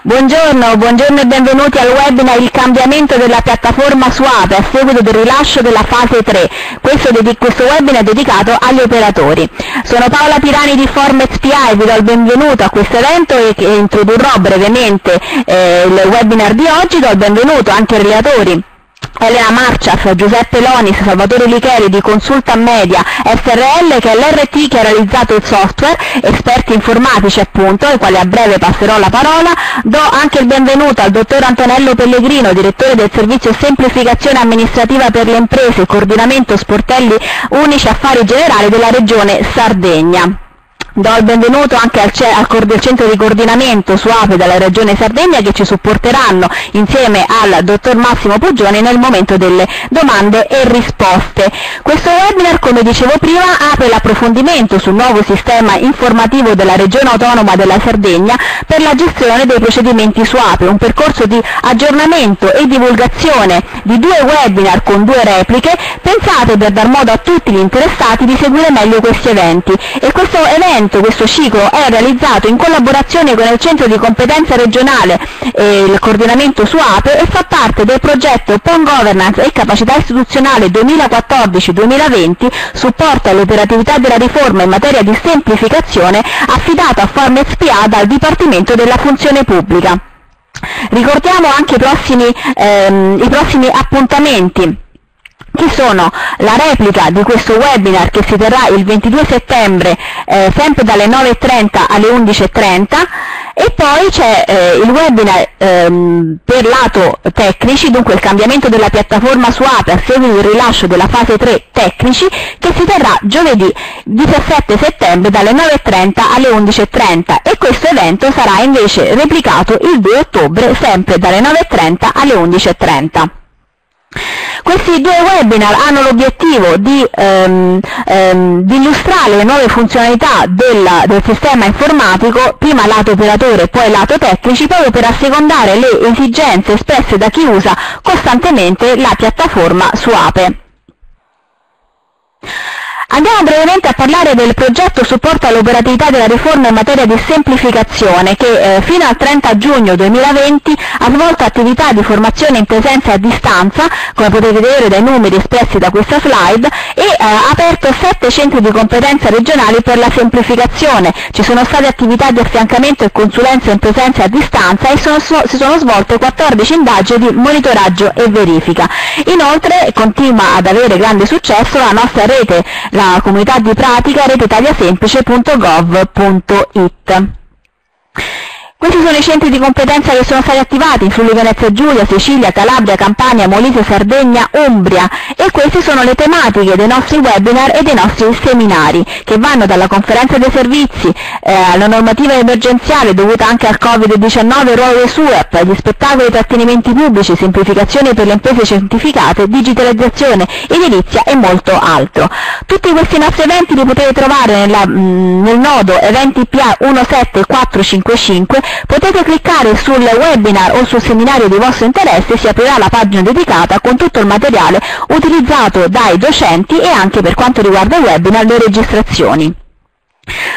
Buongiorno, buongiorno e benvenuti al webinar Il cambiamento della piattaforma Suave a seguito del rilascio della fase 3. Questo, questo webinar è dedicato agli operatori. Sono Paola Pirani di Formex PI e vi do il benvenuto a questo evento e, e introdurrò brevemente eh, il webinar di oggi. Do il benvenuto anche ai relatori Elena Marciaf, Giuseppe Lonis, Salvatore Licheri di Consulta Media SRL che è l'RT che ha realizzato il software, esperti informatici appunto, ai quali a breve passerò la parola, do anche il benvenuto al dottor Antonello Pellegrino, direttore del servizio semplificazione amministrativa per le imprese e coordinamento sportelli unici affari generali della regione Sardegna. Do il benvenuto anche al, al, centro di coordinamento su APE della Regione Sardegna che ci supporteranno insieme al dottor Massimo Poggioni nel momento delle domande e risposte. Questo webinar, come dicevo prima, apre l'approfondimento sul nuovo sistema informativo della Regione Autonoma della Sardegna per la gestione dei procedimenti su APE, un percorso di aggiornamento e divulgazione di due webinar con due repliche pensate per dar modo a tutti gli interessati di seguire meglio questi eventi. E questo evento evento, questo ciclo, è realizzato in collaborazione con il Centro di Competenza Regionale e il Coordinamento su APE e fa parte del progetto Open Governance e Capacità Istituzionale 2014-2020, supporto all'operatività della riforma in materia di semplificazione affidato a Form SPA dal Dipartimento della Funzione Pubblica. Ricordiamo anche i prossimi, ehm, i prossimi appuntamenti che sono la replica di questo webinar che si terrà il 22 settembre eh, sempre dalle 9.30 alle 11.30 e poi c'è eh, il webinar ehm, per lato tecnici, dunque il cambiamento della piattaforma su APE a seguito del rilascio della fase 3 tecnici che si terrà giovedì 17 settembre dalle 9.30 alle 11.30 e questo evento sarà invece replicato il 2 ottobre sempre dalle 9.30 alle 11.30. Questi due webinar hanno l'obiettivo di, ehm, ehm, di, illustrare le nuove funzionalità della, del sistema informatico, prima lato operatore e poi lato tecnici, proprio per assecondare le esigenze espresse da chi usa costantemente la piattaforma su Ape. Andiamo brevemente a parlare del progetto supporto all'operatività della riforma in materia di semplificazione che eh, fino al 30 giugno 2020 ha svolto attività di formazione in presenza e a distanza, come potete vedere dai numeri espressi da questa slide, e eh, ha aperto sette centri di competenza regionali per la semplificazione. Ci sono state attività di affiancamento e consulenza in presenza e a distanza e sono, si sono svolte 14 indagini di monitoraggio e verifica. Inoltre continua ad avere grande successo la nostra rete, la la comunità di pratica retitaliasemplice.gov.it. Questi sono i centri di competenza che sono stati attivati in Friuli Venezia Giulia, Sicilia, Calabria, Campania, Molise, Sardegna, Umbria e queste sono le tematiche dei nostri webinar e dei nostri seminari che vanno dalla conferenza dei servizi eh, alla normativa emergenziale dovuta anche al Covid-19, ruolo dei SUEP, agli spettacoli e trattenimenti pubblici, semplificazione per le imprese certificate, digitalizzazione, edilizia e molto altro. Tutti questi nostri eventi li potete trovare nella, mh, mm, nel nodo eventi PA 17455 potete cliccare sul webinar o sul seminario di vostro interesse e si aprirà la pagina dedicata con tutto il materiale utilizzato dai docenti e anche per quanto riguarda il webinar le registrazioni.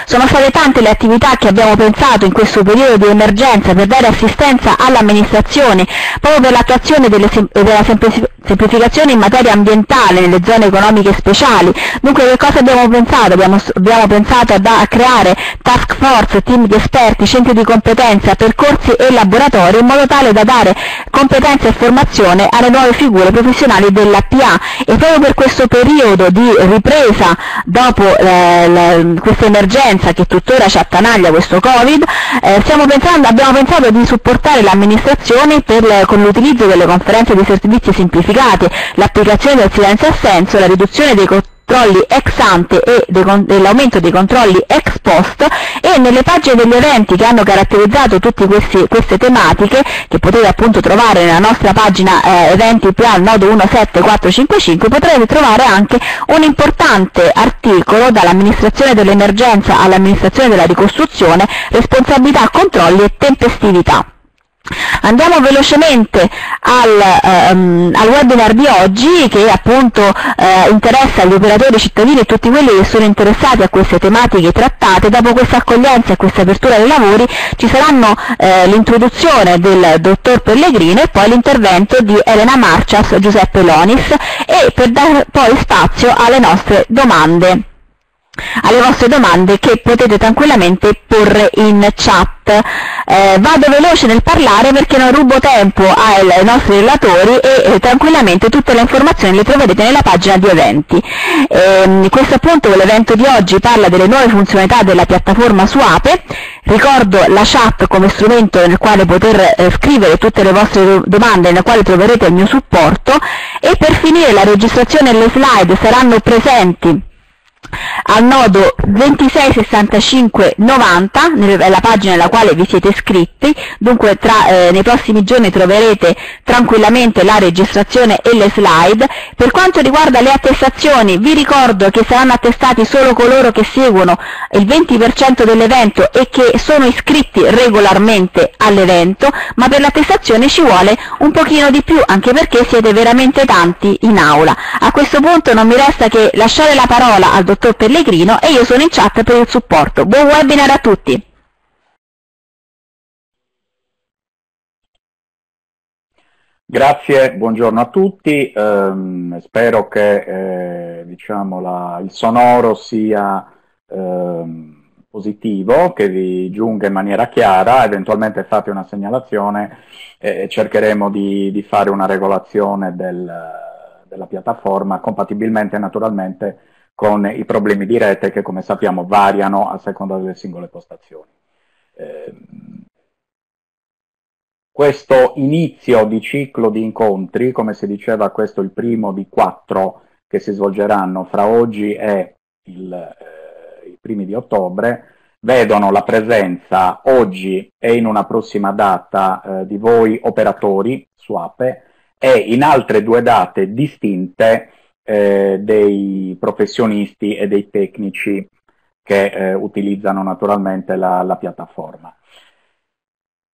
Sono state tante le attività che abbiamo pensato in questo periodo di emergenza per dare assistenza all'amministrazione, proprio per l'attuazione della semplificazione in materia ambientale nelle zone economiche speciali. Dunque che cosa abbiamo pensato? Abbiamo, abbiamo pensato a, a, creare task force, team di esperti, centri di competenza, percorsi e laboratori in modo tale da dare competenza e formazione alle nuove figure professionali della PA e proprio per questo periodo di ripresa dopo eh, questa emergenza che tuttora ci attanaglia questo Covid, eh, pensando, abbiamo pensato di supportare l'amministrazione con l'utilizzo delle conferenze di servizi semplificati, l'applicazione del silenzio assenso, la riduzione dei controlli ex ante e dell'aumento dei controlli ex post e nelle pagine degli eventi che hanno caratterizzato tutte queste tematiche che potete appunto trovare nella nostra pagina eh, eventi PA nodo 17455 potrete trovare anche un importante articolo dall'amministrazione dell'emergenza all'amministrazione della ricostruzione responsabilità, controlli e tempestività. Andiamo velocemente al, um, al, webinar di oggi che appunto eh, interessa gli operatori cittadini e tutti quelli che sono interessati a queste tematiche trattate. Dopo questa accoglienza e questa apertura dei lavori ci saranno eh, l'introduzione del dottor Pellegrino e poi l'intervento di Elena Marcias, Giuseppe Lonis e per dare poi spazio alle nostre domande alle vostre domande che potete tranquillamente porre in chat. Eh, vado veloce nel parlare perché non rubo tempo ai nostri relatori e eh, tranquillamente tutte le informazioni le troverete nella pagina di eventi. Eh, questo appunto l'evento di oggi parla delle nuove funzionalità della piattaforma su Ape. Ricordo la chat come strumento nel quale poter eh, scrivere tutte le vostre domande nel quale troverete il mio supporto e per finire la registrazione e le slide saranno presenti al nodo 266590, nella pagina nella quale vi siete iscritti, dunque tra, eh, nei prossimi giorni troverete tranquillamente la registrazione e le slide. Per quanto riguarda le attestazioni, vi ricordo che saranno attestati solo coloro che seguono il 20% dell'evento e che sono iscritti regolarmente all'evento, ma per l'attestazione ci vuole un pochino di più, anche perché siete veramente tanti in aula. A questo punto non mi resta che lasciare la parola al dottor dottor Pellegrino e io sono in chat per il supporto. Buon webinar a tutti! Grazie, buongiorno a tutti, um, spero che eh, diciamo la, il sonoro sia um, positivo, che vi giunga in maniera chiara, eventualmente fate una segnalazione e cercheremo di, di fare una regolazione del, della piattaforma compatibilmente naturalmente con i problemi di rete che come sappiamo variano a seconda delle singole postazioni. Eh, questo inizio di ciclo di incontri, come si diceva questo è il primo di quattro che si svolgeranno fra oggi e il, eh, i primi di ottobre, vedono la presenza oggi e in una prossima data eh, di voi operatori su Ape e in altre due date distinte eh, dei professionisti e dei tecnici che eh, utilizzano naturalmente la, la, piattaforma.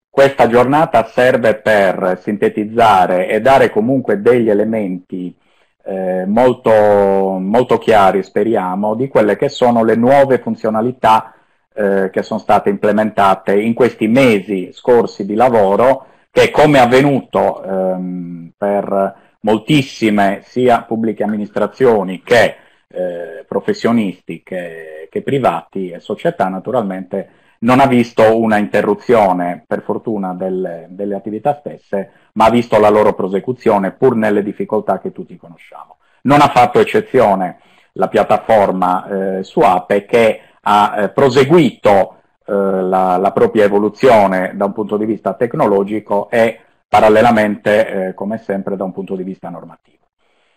Questa giornata serve per sintetizzare e dare comunque degli elementi eh, molto, molto chiari, speriamo, di quelle che sono le nuove funzionalità eh, che sono state implementate in questi mesi scorsi di lavoro che come è avvenuto ehm, per moltissime sia pubbliche amministrazioni che eh, professionisti che, che, privati e società naturalmente non ha visto una interruzione per fortuna delle, delle attività stesse ma ha visto la loro prosecuzione pur nelle difficoltà che tutti conosciamo. Non ha fatto eccezione la piattaforma eh, Suape che ha eh, proseguito eh, la, la, propria evoluzione da un punto di vista tecnologico e parallelamente, eh, come sempre, da un punto di vista normativo.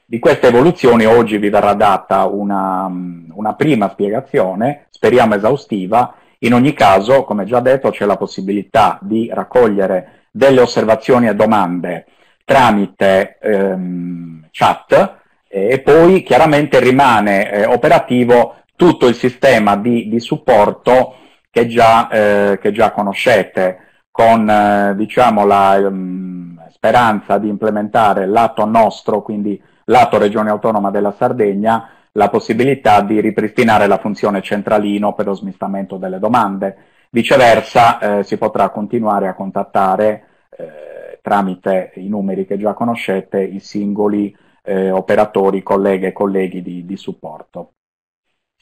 Di queste evoluzioni oggi vi verrà data una, una prima spiegazione, speriamo esaustiva, in ogni caso, come già detto, c'è la possibilità di raccogliere delle osservazioni e domande tramite ehm, chat e poi chiaramente rimane eh, operativo tutto il sistema di, di supporto che già, eh, che già conoscete con eh, diciamo, la um, speranza di implementare lato nostro, quindi lato Regione Autonoma della Sardegna, la possibilità di ripristinare la funzione centralino per lo smistamento delle domande. Viceversa eh, si potrà continuare a contattare eh, tramite i numeri che già conoscete i singoli eh, operatori, colleghe e colleghi di, di supporto.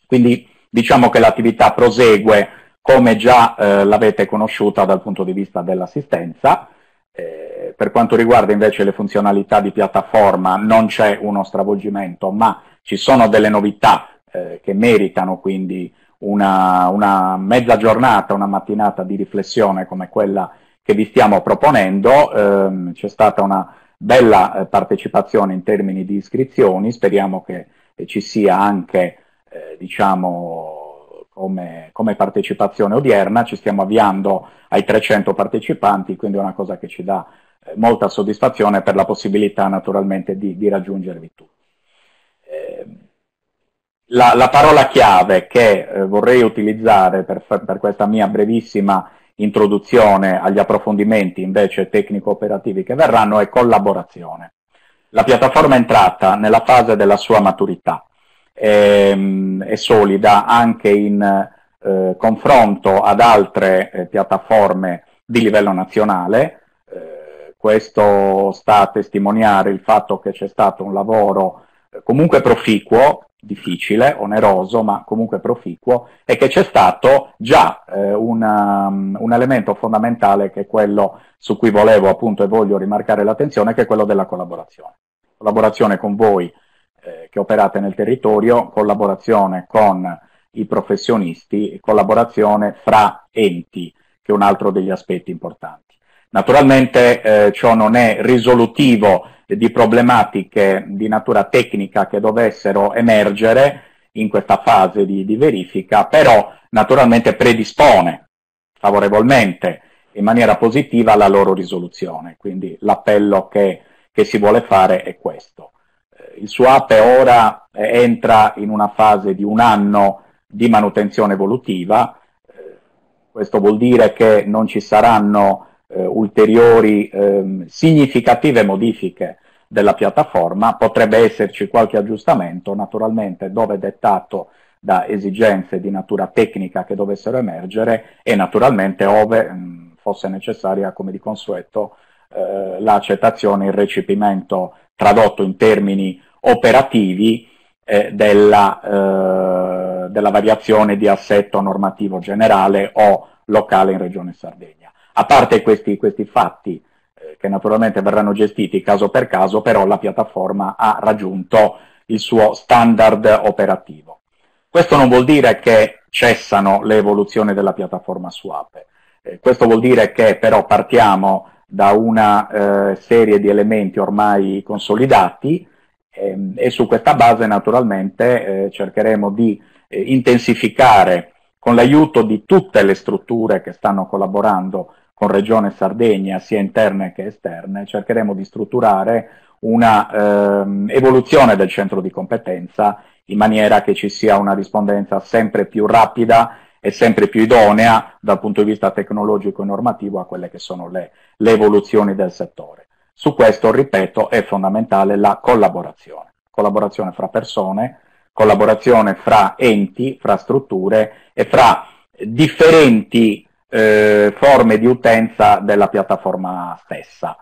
Quindi diciamo che l'attività prosegue come già eh, l'avete conosciuta dal punto di vista dell'assistenza. Eh, per quanto riguarda invece le funzionalità di piattaforma non c'è uno stravolgimento, ma ci sono delle novità eh, che meritano quindi una, una, mezza giornata, una mattinata di riflessione come quella che vi stiamo proponendo. Ehm, c'è stata una bella eh, partecipazione in termini di iscrizioni, speriamo che ci sia anche eh, diciamo, come, come, partecipazione odierna, ci stiamo avviando ai 300 partecipanti, quindi è una cosa che ci dà eh, molta soddisfazione per la possibilità naturalmente di, di raggiungervi tutti. Eh, la, la, parola chiave che eh, vorrei utilizzare per, per, questa mia brevissima introduzione agli approfondimenti invece tecnico-operativi che verranno è collaborazione. La piattaforma è entrata nella fase della sua maturità, ehm, è solida anche in eh, confronto ad altre eh, piattaforme di livello nazionale, eh, questo sta a testimoniare il fatto che c'è stato un lavoro eh, comunque proficuo difficile, oneroso, ma comunque proficuo, e che c'è stato già eh, una, um, un elemento fondamentale che è quello su cui volevo appunto e voglio rimarcare l'attenzione, che è quello della collaborazione. Collaborazione con voi eh, che operate nel territorio, collaborazione con i professionisti, collaborazione fra enti, che è un altro degli aspetti importanti. Naturalmente eh, ciò non è risolutivo di problematiche di natura tecnica che dovessero emergere in questa fase di, di verifica, però naturalmente predispone favorevolmente in maniera positiva la loro risoluzione. Quindi l'appello che, che si vuole fare è questo. Il SUAPE ora eh, entra in una fase di un anno di manutenzione evolutiva, eh, questo vuol dire che non ci saranno eh, ulteriori eh, significative modifiche della piattaforma, potrebbe esserci qualche aggiustamento, naturalmente dove dettato da esigenze di natura tecnica che dovessero emergere e naturalmente ove mh, fosse necessaria, come di consueto, eh, l'accettazione, il recepimento tradotto in termini operativi eh, della, eh, della variazione di assetto normativo generale o locale in Regione Sardegna. A parte questi, questi fatti eh, che naturalmente verranno gestiti caso per caso, però la piattaforma ha raggiunto il suo standard operativo. Questo non vuol dire che cessano le evoluzioni della piattaforma Swap, eh, questo vuol dire che però partiamo da una eh, serie di elementi ormai consolidati ehm, e su questa base naturalmente eh, cercheremo di eh, intensificare con l'aiuto di tutte le strutture che stanno collaborando con Regione Sardegna, sia interne che esterne, cercheremo di strutturare una ehm, evoluzione del centro di competenza in maniera che ci sia una rispondenza sempre più rapida e sempre più idonea dal punto di vista tecnologico e normativo a quelle che sono le, le evoluzioni del settore. Su questo, ripeto, è fondamentale la collaborazione. Collaborazione fra persone, collaborazione fra enti, fra strutture e fra differenti eh, forme di utenza della piattaforma stessa.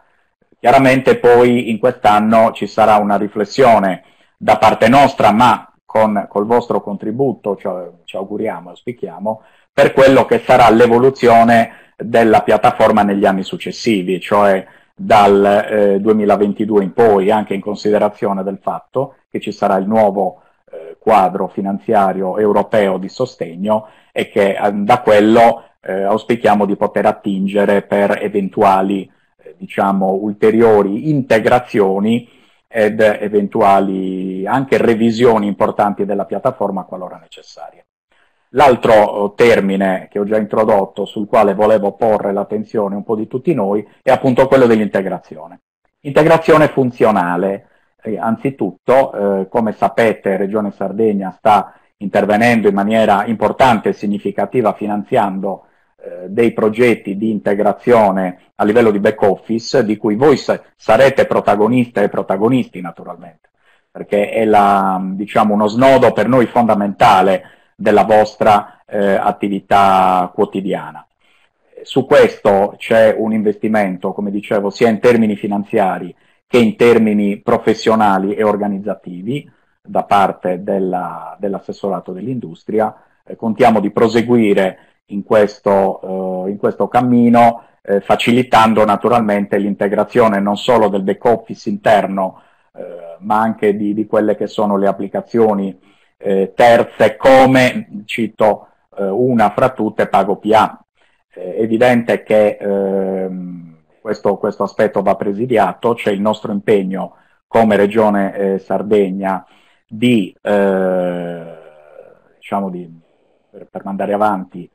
Chiaramente poi in quest'anno ci sarà una riflessione da parte nostra, ma con col vostro contributo, cioè, ci auguriamo e auspichiamo, per quello che sarà l'evoluzione della piattaforma negli anni successivi, cioè dal eh, 2022 in poi, anche in considerazione del fatto che ci sarà il nuovo eh, quadro finanziario europeo di sostegno e che eh, da quello eh, auspichiamo di poter attingere per eventuali eh, diciamo, ulteriori integrazioni ed eventuali anche revisioni importanti della piattaforma qualora necessarie. L'altro termine che ho già introdotto, sul quale volevo porre l'attenzione un po' di tutti noi, è appunto quello dell'integrazione. Integrazione funzionale. Eh, anzitutto, eh, come sapete, Regione Sardegna sta intervenendo in maniera importante e significativa finanziando eh, dei progetti di integrazione a livello di back office di cui voi sarete protagoniste e protagonisti naturalmente, perché è la, diciamo, uno snodo per noi fondamentale della vostra eh, attività quotidiana. Su questo c'è un investimento, come dicevo, sia in termini finanziari che in termini professionali e organizzativi da parte della, dell'assessorato dell'industria. Eh, contiamo di proseguire in questo, eh, in questo cammino, eh, facilitando naturalmente l'integrazione non solo del back office interno, eh, ma anche di, di, quelle che sono le applicazioni eh, terze, come cito eh, una fra tutte, PagoPA. È evidente che ehm, questo, questo, aspetto va presidiato, c'è il nostro impegno come Regione eh, Sardegna di, diciamo di per, per mandare avanti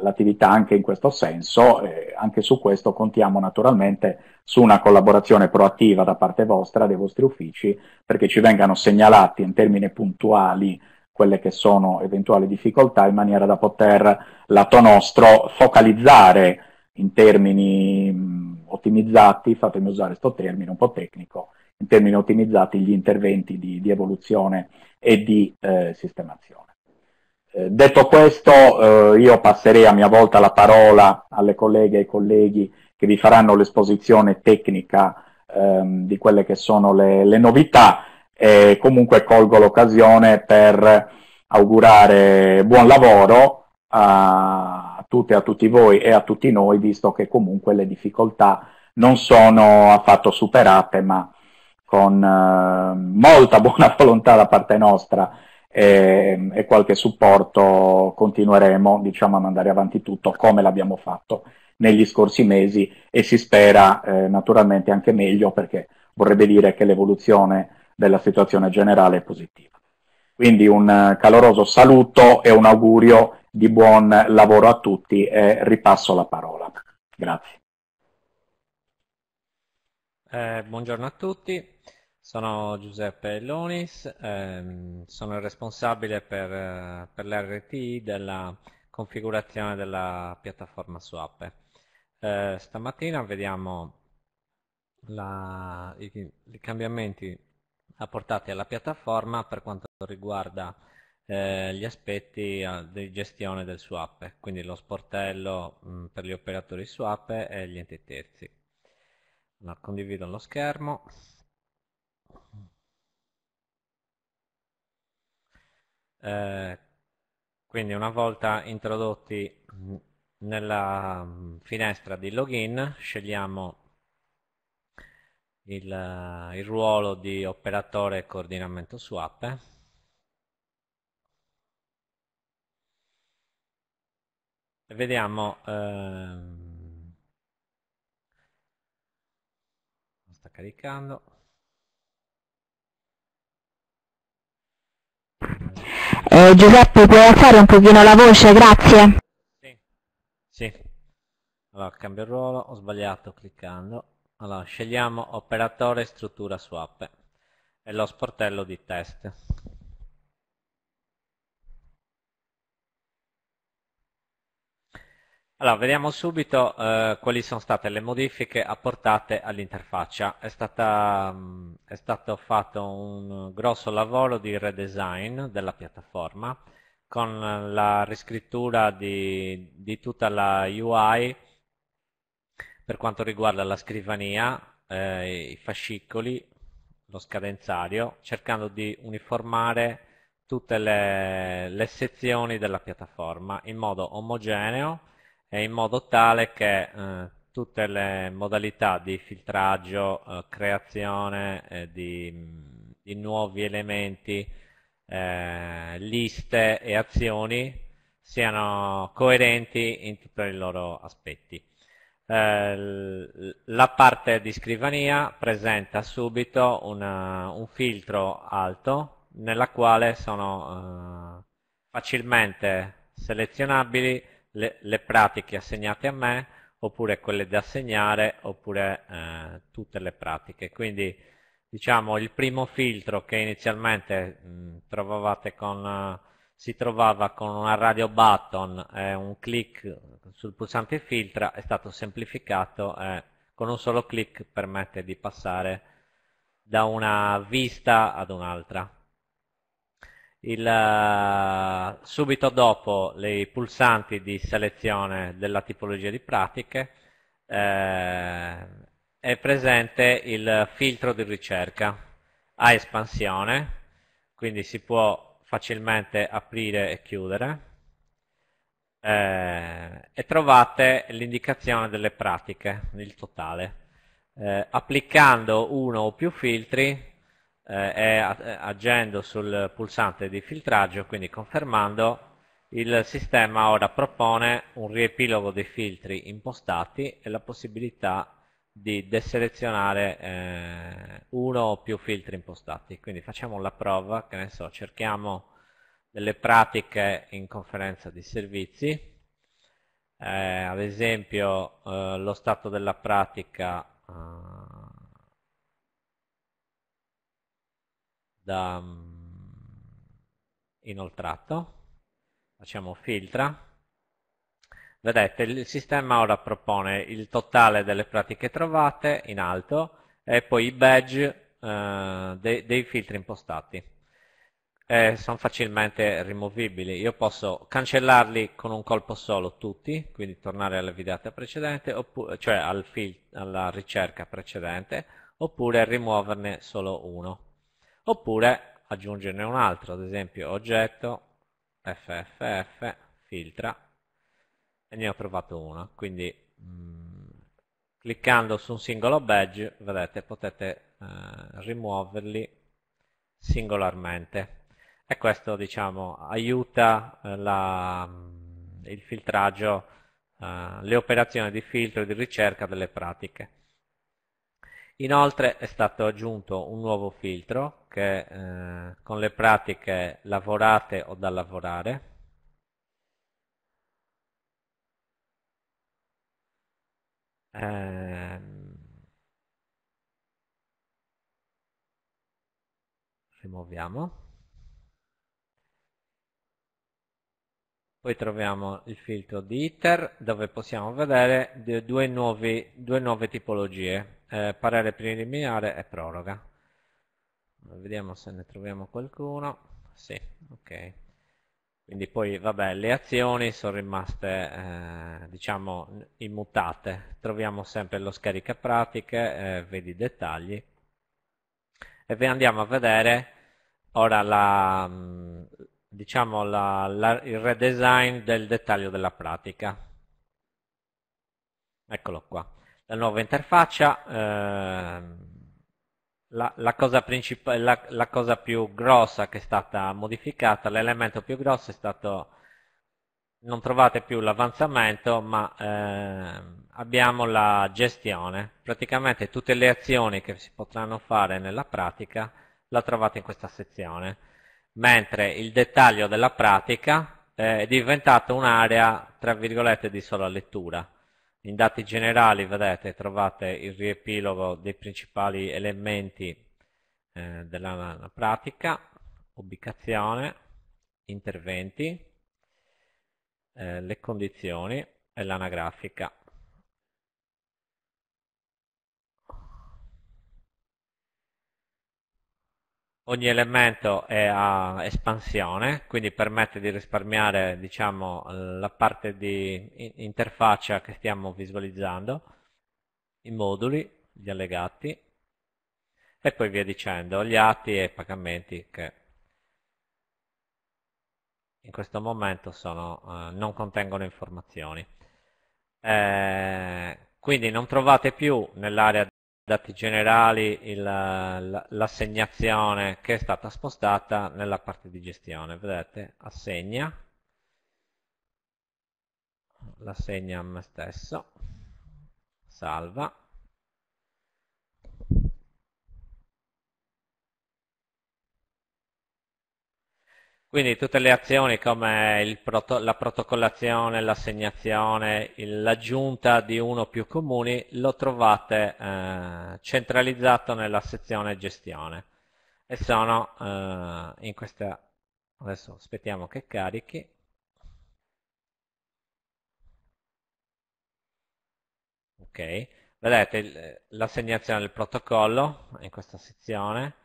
l'attività anche in questo senso, eh, anche su questo contiamo naturalmente su una collaborazione proattiva da parte vostra, dei vostri uffici, perché ci vengano segnalati in termini puntuali quelle che sono eventuali difficoltà in maniera da poter lato nostro focalizzare in termini mh, ottimizzati, fatemi usare questo termine un po' tecnico, in termini ottimizzati gli interventi di, di evoluzione e di eh, sistemazione. Eh, detto questo, eh, io passerei a mia volta la parola alle colleghe e ai colleghi che vi faranno l'esposizione tecnica ehm, di quelle che sono le, le novità e comunque colgo l'occasione per augurare buon lavoro a tutte e a tutti voi e a tutti noi, visto che comunque le difficoltà non sono affatto superate, ma con eh, molta buona volontà da parte nostra e, e, qualche supporto continueremo diciamo, a mandare avanti tutto come l'abbiamo fatto negli scorsi mesi e si spera eh, naturalmente anche meglio perché vorrebbe dire che l'evoluzione della situazione generale è positiva. Quindi un caloroso saluto e un augurio di buon lavoro a tutti e ripasso la parola. Grazie. Eh, buongiorno a tutti. Sono Giuseppe Lonis, ehm, sono il responsabile per, eh, per l'RT della configurazione della piattaforma Swap. Eh, stamattina vediamo la, i, i, cambiamenti apportati alla piattaforma per quanto riguarda eh, gli aspetti eh, di gestione del swap, quindi lo sportello mh, mm, per gli operatori swap e gli enti terzi. Allora, condivido lo schermo. Eh, quindi una volta introdotti nella finestra di login scegliamo il, il ruolo di operatore coordinamento swap e vediamo ehm, sta caricando Eh, Giuseppe, puoi alzare un pochino la voce, grazie. Sì. sì. Allora, cambio ruolo, ho sbagliato cliccando. Allora, scegliamo operatore struttura swap e lo sportello di test. Allora, vediamo subito eh, quali sono state le modifiche apportate all'interfaccia. È, mm, è, stato fatto un grosso lavoro di redesign della piattaforma con la riscrittura di, di tutta la UI per quanto riguarda la scrivania, eh, i fascicoli, lo scadenzario, cercando di uniformare tutte le, le sezioni della piattaforma in modo omogeneo e in modo tale che eh, tutte le modalità di filtraggio, eh, creazione eh, di, di, nuovi elementi, eh, liste e azioni siano coerenti in tutti i loro aspetti. Eh, la parte di scrivania presenta subito una, un filtro alto nella quale sono eh, facilmente selezionabili le, le, pratiche assegnate a me oppure quelle da assegnare oppure eh, tutte le pratiche quindi diciamo il primo filtro che inizialmente mh, trovavate con si trovava con una radio button e un clic sul pulsante filtra è stato semplificato e con un solo clic permette di passare da una vista ad un'altra. Uh, subito dopo i pulsanti di selezione della tipologia di pratiche eh, è presente il filtro di ricerca a espansione, quindi si può facilmente aprire e chiudere eh, e trovate l'indicazione delle pratiche, il totale. Eh, applicando uno o più filtri eh, e agendo sul pulsante di filtraggio, quindi confermando, il sistema ora propone un riepilogo dei filtri impostati e la possibilità di deselezionare eh, uno o più filtri impostati. Quindi facciamo la prova, che ne so, cerchiamo delle pratiche in conferenza di servizi, eh, ad esempio eh, lo stato della pratica da, inoltrato, facciamo filtra, vedete il sistema ora propone il totale delle pratiche trovate in alto e poi i badge eh, dei, dei filtri impostati eh, sono facilmente rimovibili. Io posso cancellarli con un colpo solo tutti, quindi tornare alla videata precedente, oppure, cioè al alla ricerca precedente, oppure rimuoverne solo uno. Oppure aggiungerne un altro, ad esempio oggetto, fff, filtra, e ne ho trovato uno. Quindi mh, mm, cliccando su un singolo badge, vedete, potete eh, rimuoverli singolarmente e questo diciamo, aiuta eh, la, mm, il filtraggio, eh, le operazioni di filtro e di ricerca delle pratiche. Inoltre è stato aggiunto un nuovo filtro che eh, con le pratiche lavorate o da lavorare. Ehm, rimuoviamo. Poi troviamo il filtro di iter dove possiamo vedere due, nuovi, due nuove tipologie, eh, parere preliminare e proroga. Vediamo se ne troviamo qualcuno. Sì, ok. Quindi poi, vabbè, le azioni sono rimaste, eh, diciamo, immutate. Troviamo sempre lo scarica pratiche, eh, vedi i dettagli. E vi andiamo a vedere ora la, diciamo, la, la, il redesign del dettaglio della pratica. Eccolo qua. La nuova interfaccia, eh, la, la, cosa la, cosa più grossa che è stata modificata, l'elemento più grosso è stato, non trovate più l'avanzamento, ma eh, abbiamo la gestione. Praticamente tutte le azioni che si potranno fare nella pratica la trovate in questa sezione mentre il dettaglio della pratica è diventato un'area, tra virgolette, di sola lettura. In dati generali, vedete, trovate il riepilogo dei principali elementi eh, della pratica, ubicazione, interventi, eh, le condizioni e l'anagrafica. Ogni elemento è a espansione, quindi permette di risparmiare diciamo, la parte di interfaccia che stiamo visualizzando, i moduli, gli allegati e poi via dicendo, gli atti e i pagamenti che in questo momento sono, eh, non contengono informazioni. Eh, quindi non trovate più nell'area dati generali l'assegnazione che è stata spostata nella parte di gestione. Vedete? Assegna, l'assegna a me stesso, salva. Quindi tutte le azioni come proto la protocollazione, l'assegnazione, l'aggiunta di uno o più comuni lo trovate eh, centralizzato nella sezione gestione. E sono eh, in questa adesso aspettiamo che carichi. Ok. Vedete l'assegnazione del protocollo in questa sezione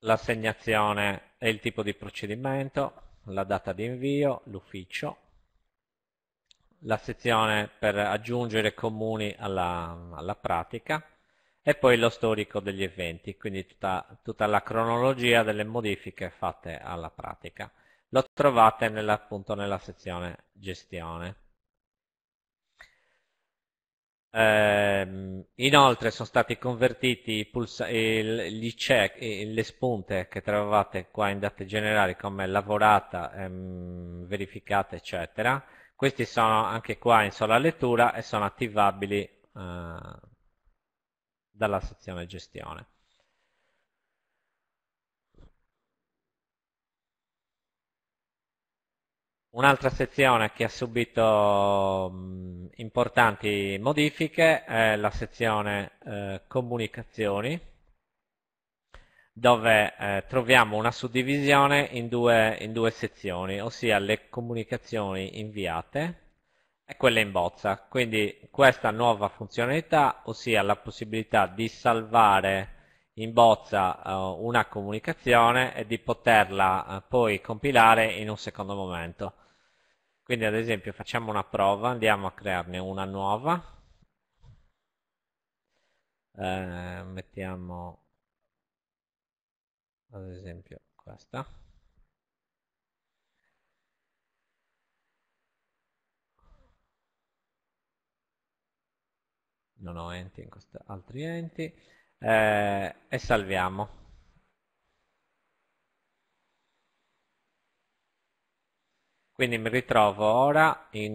l'assegnazione è il tipo di procedimento, la data di invio, l'ufficio, la sezione per aggiungere comuni alla, alla, pratica e poi lo storico degli eventi, quindi tutta, tutta la cronologia delle modifiche fatte alla pratica. Lo trovate nella, appunto nella sezione gestione. Eh, inoltre sono stati convertiti gli check, le spunte che trovate qua in date generali come lavorata, ehm, verificata eccetera. Questi sono anche qua in sola lettura e sono attivabili eh, dalla sezione gestione. Un'altra sezione che ha subito mh, importanti modifiche è la sezione eh, comunicazioni. dove eh, troviamo una suddivisione in due, in due sezioni, ossia le comunicazioni inviate e quelle in bozza. Quindi questa nuova funzionalità, ossia la possibilità di salvare in bozza uh, una comunicazione e di poterla uh, poi compilare in un secondo momento. Quindi ad esempio facciamo una prova, andiamo a crearne una nuova, eh, mettiamo ad esempio questa. Non ho enti in questi altri enti. Eh, e salviamo quindi mi ritrovo ora in,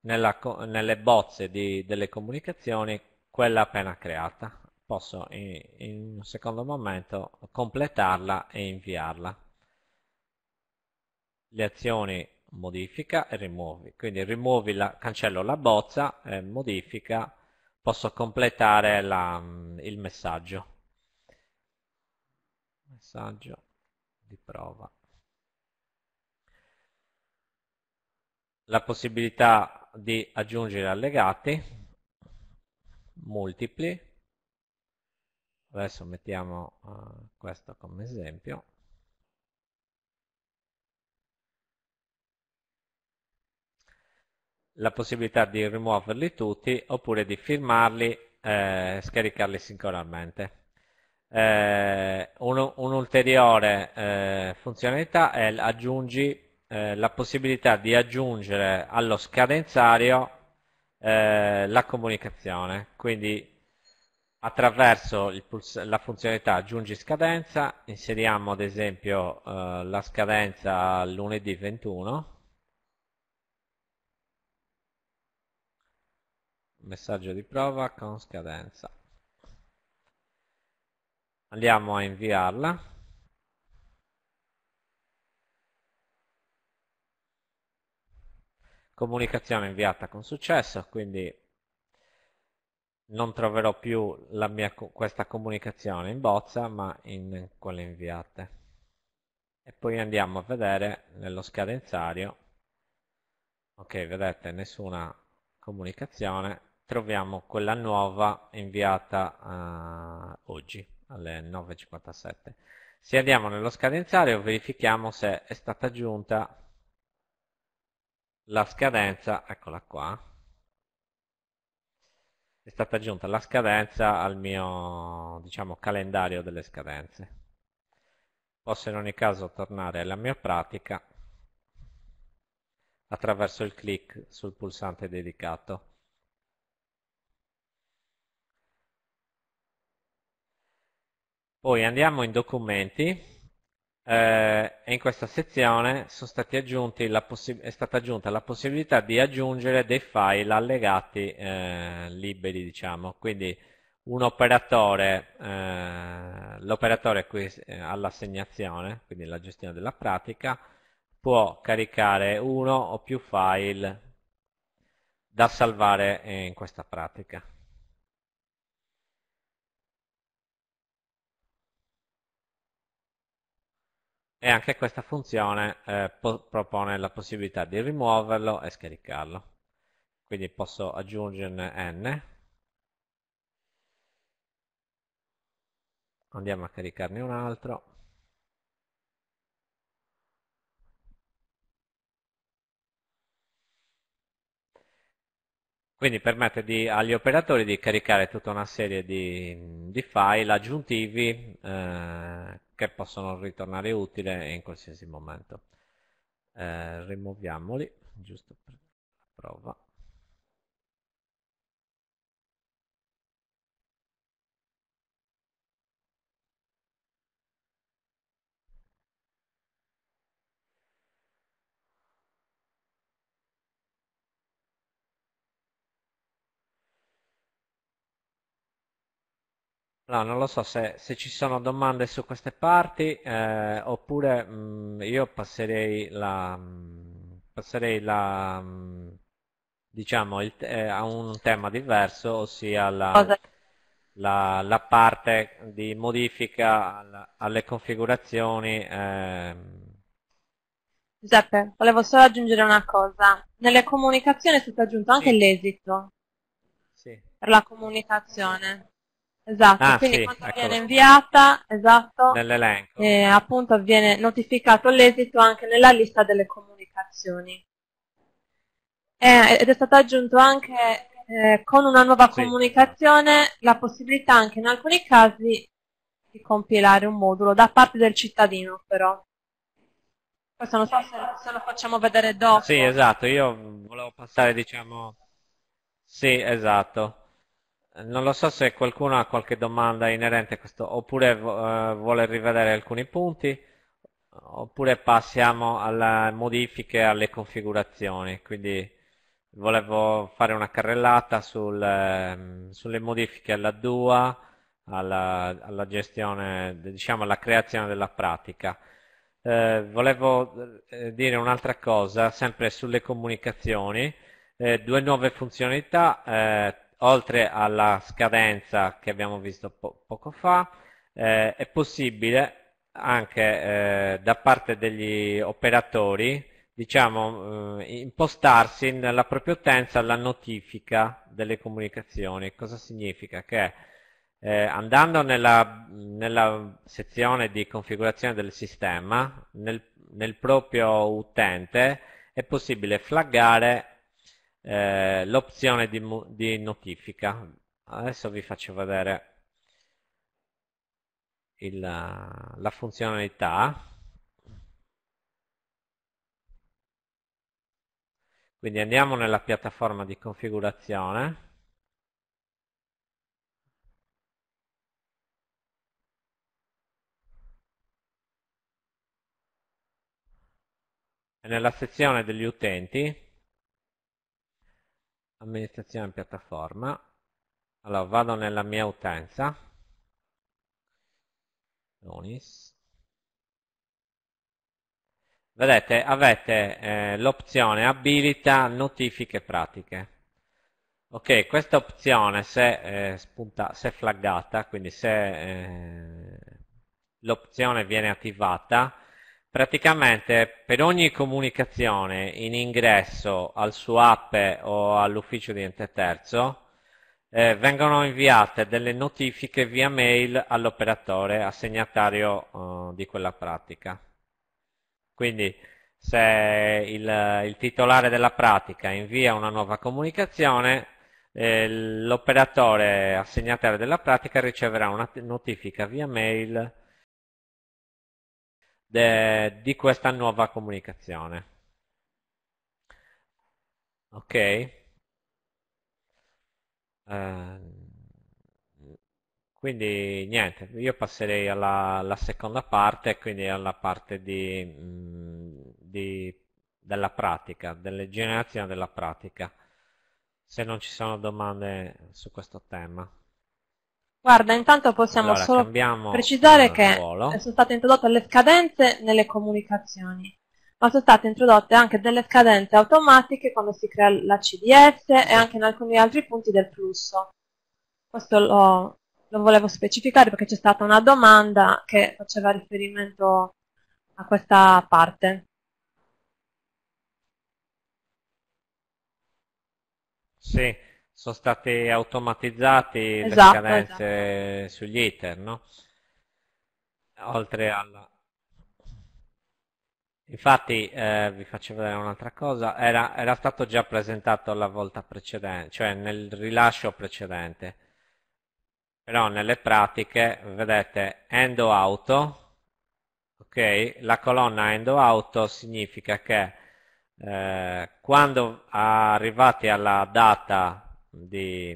nella, nelle bozze di, delle comunicazioni quella appena creata posso in, in un secondo momento completarla e inviarla. Le azioni modifica e rimuovi, quindi rimuovi la, cancello la bozza, e modifica, posso completare la, il messaggio. Messaggio di prova. La possibilità di aggiungere allegati multipli. Adesso mettiamo uh, questo come esempio. La possibilità di rimuoverli tutti oppure di firmarli eh, scaricarli singolarmente. Eh, un'ulteriore un eh, funzionalità è aggiungi eh, la possibilità di aggiungere allo scadenzario eh, la comunicazione quindi attraverso la funzionalità aggiungi scadenza, inseriamo ad esempio eh, la scadenza lunedì 21, messaggio di prova con scadenza. Andiamo a inviarla. Comunicazione inviata con successo, quindi non troverò più mia, questa comunicazione in bozza ma in quelle inviate. E poi andiamo a vedere nello scadenzario. Ok vedete nessuna comunicazione. Troviamo quella nuova inviata uh, oggi alle 9.57 se andiamo nello scadenzario verifichiamo se è stata aggiunta la scadenza eccola qua è stata aggiunta la scadenza al mio diciamo, calendario delle scadenze. Posso in ogni caso tornare alla mia pratica attraverso il clic sul pulsante dedicato. Poi andiamo in documenti eh, in questa sezione è stata aggiunta la possibilità di aggiungere dei file allegati eh, liberi, diciamo. quindi eh, l'operatore qui eh, all'assegnazione, quindi la gestione della pratica, può caricare uno o più file da salvare in questa pratica. E anche questa funzione eh, propone la possibilità di rimuoverlo e scaricarlo. Quindi posso aggiungerne n. Andiamo a caricarne un altro. Quindi permette di, agli operatori di caricare tutta una serie di, di file aggiuntivi eh, che possono ritornare utili in qualsiasi momento. Eh, rimuoviamoli, giusto per la prova. No, non lo so se, se ci sono domande su queste parti eh, oppure mh, mm, io passerei la, mh, mm, passerei la mh, mm, diciamo il, eh, a un tema diverso, ossia la... la, la parte di modifica alle configurazioni. Eh. Giuseppe, volevo solo aggiungere una cosa. Nelle comunicazioni è stato aggiunto anche sì. l'esito sì. per la comunicazione. Esatto, ah, quindi sì, quando viene inviata, esatto, nell'elenco. E appunto viene notificato l'esito anche nella lista delle comunicazioni. E, ed è stato aggiunto anche eh, con una nuova sì. comunicazione la possibilità anche in alcuni casi di compilare un modulo da parte del cittadino però. Questo non so se, se lo facciamo vedere dopo. Sì, esatto, io volevo passare diciamo... Sì, esatto. Non lo so se qualcuno ha qualche domanda inerente a questo, oppure uh, vuole rivedere alcuni punti, oppure passiamo alle modifiche alle configurazioni. Quindi volevo fare una carrellata sul, eh, sulle modifiche alla DUA, alla, alla, gestione, diciamo alla creazione della pratica. Eh, volevo eh, dire un'altra cosa, sempre sulle comunicazioni, eh, due nuove funzionalità, eh, oltre alla scadenza che abbiamo visto po poco fa, eh, è possibile anche da parte degli operatori diciamo, eh, impostarsi nella propria utenza la notifica delle comunicazioni. Cosa significa? Che eh, andando nella, nella, sezione di configurazione del sistema, nel, nel proprio utente è possibile flaggare eh, l'opzione di, di notifica. Adesso vi faccio vedere il, la funzionalità. Quindi andiamo nella piattaforma di configurazione. E nella sezione degli utenti, amministrazione piattaforma, allora vado nella mia utenza, Onis, Vedete, avete eh, l'opzione abilita notifiche pratiche. Ok, questa opzione se, eh, spunta, se flaggata, quindi se eh, l'opzione viene attivata, praticamente per ogni comunicazione in ingresso al suo app o all'ufficio di ente terzo, eh, vengono inviate delle notifiche via mail all'operatore assegnatario uh, di quella pratica. Quindi se il, il titolare della pratica invia una nuova comunicazione, eh, l'operatore assegnatario della pratica riceverà una notifica via mail de, di questa nuova comunicazione. Ok? Uh, quindi niente, io passerei alla, alla seconda parte, quindi alla parte di, mm, di, della pratica, delle generazioni della pratica, se non ci sono domande su questo tema. Guarda, intanto possiamo allora, solo precisare che ruolo. sono state introdotte le scadenze nelle comunicazioni, ma sono state introdotte anche delle scadenze automatiche quando si crea la CDS e anche in alcuni altri punti del flusso. Questo lo, lo volevo specificare perché c'è stata una domanda che faceva riferimento a questa parte. Sì, sono state automatizzate esatto, le scadenze esatto. sugli iter, no? Oltre alla... Infatti, eh, vi faccio vedere un'altra cosa, era, era stato già presentato la volta precedente, cioè nel rilascio precedente però nelle pratiche vedete endo auto ok la colonna endo auto significa che eh, quando arrivati alla data di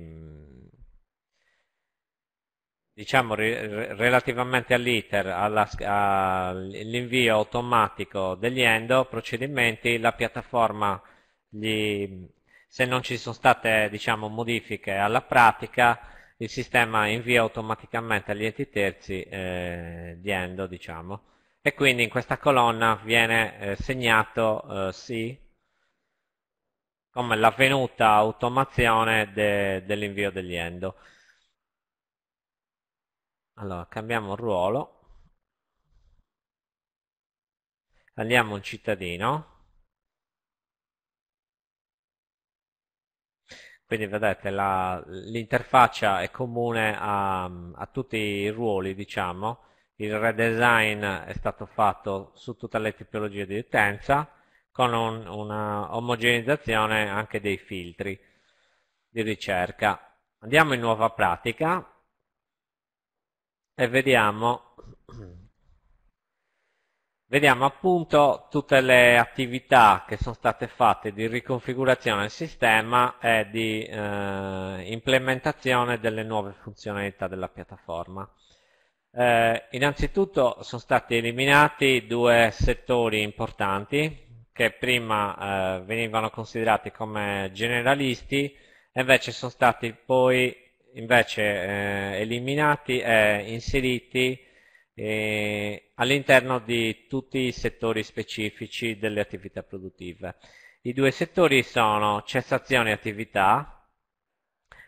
diciamo relativamente all'iter all'invio automatico degli endo procedimenti la piattaforma gli, se non ci sono state diciamo modifiche alla pratica il sistema invia automaticamente agli enti terzi eh, di endo, diciamo, e quindi in questa colonna viene eh, segnato eh, sì come l'avvenuta automazione de, dell'invio degli endo. allora cambiamo ruolo. Andiamo un cittadino. Quindi vedete l'interfaccia è comune a, a, tutti i ruoli diciamo. Il redesign è stato fatto su tutte le tipologie di utenza con un, una omogenizzazione anche dei filtri di ricerca andiamo in nuova pratica e vediamo vediamo appunto tutte le attività che sono state fatte di riconfigurazione del sistema e di eh, implementazione delle nuove funzionalità della piattaforma. Eh, innanzitutto sono stati eliminati due settori importanti che prima eh, venivano considerati come generalisti e invece sono stati poi invece, eh, eliminati e inseriti eh, all'interno di tutti i settori specifici delle attività produttive. I due settori sono cessazione attività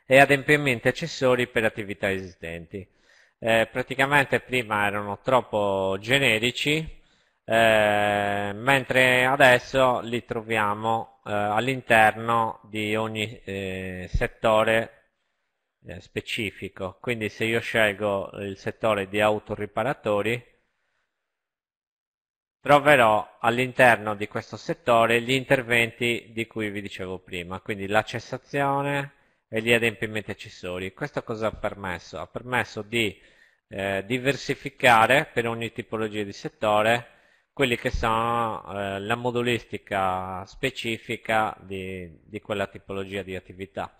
e adempimenti accessori per attività esistenti. Eh, praticamente prima erano troppo generici, eh, mentre adesso li troviamo eh, all'interno di ogni eh, settore eh, specifico. Quindi se io scelgo il settore di autoriparatori, troverò all'interno di questo settore gli interventi di cui vi dicevo prima, quindi la cessazione e gli adempimenti accessori. Questo cosa ha permesso? Ha permesso di eh, diversificare per ogni tipologia di settore quelli che sono eh, la modulistica specifica di, di quella tipologia di attività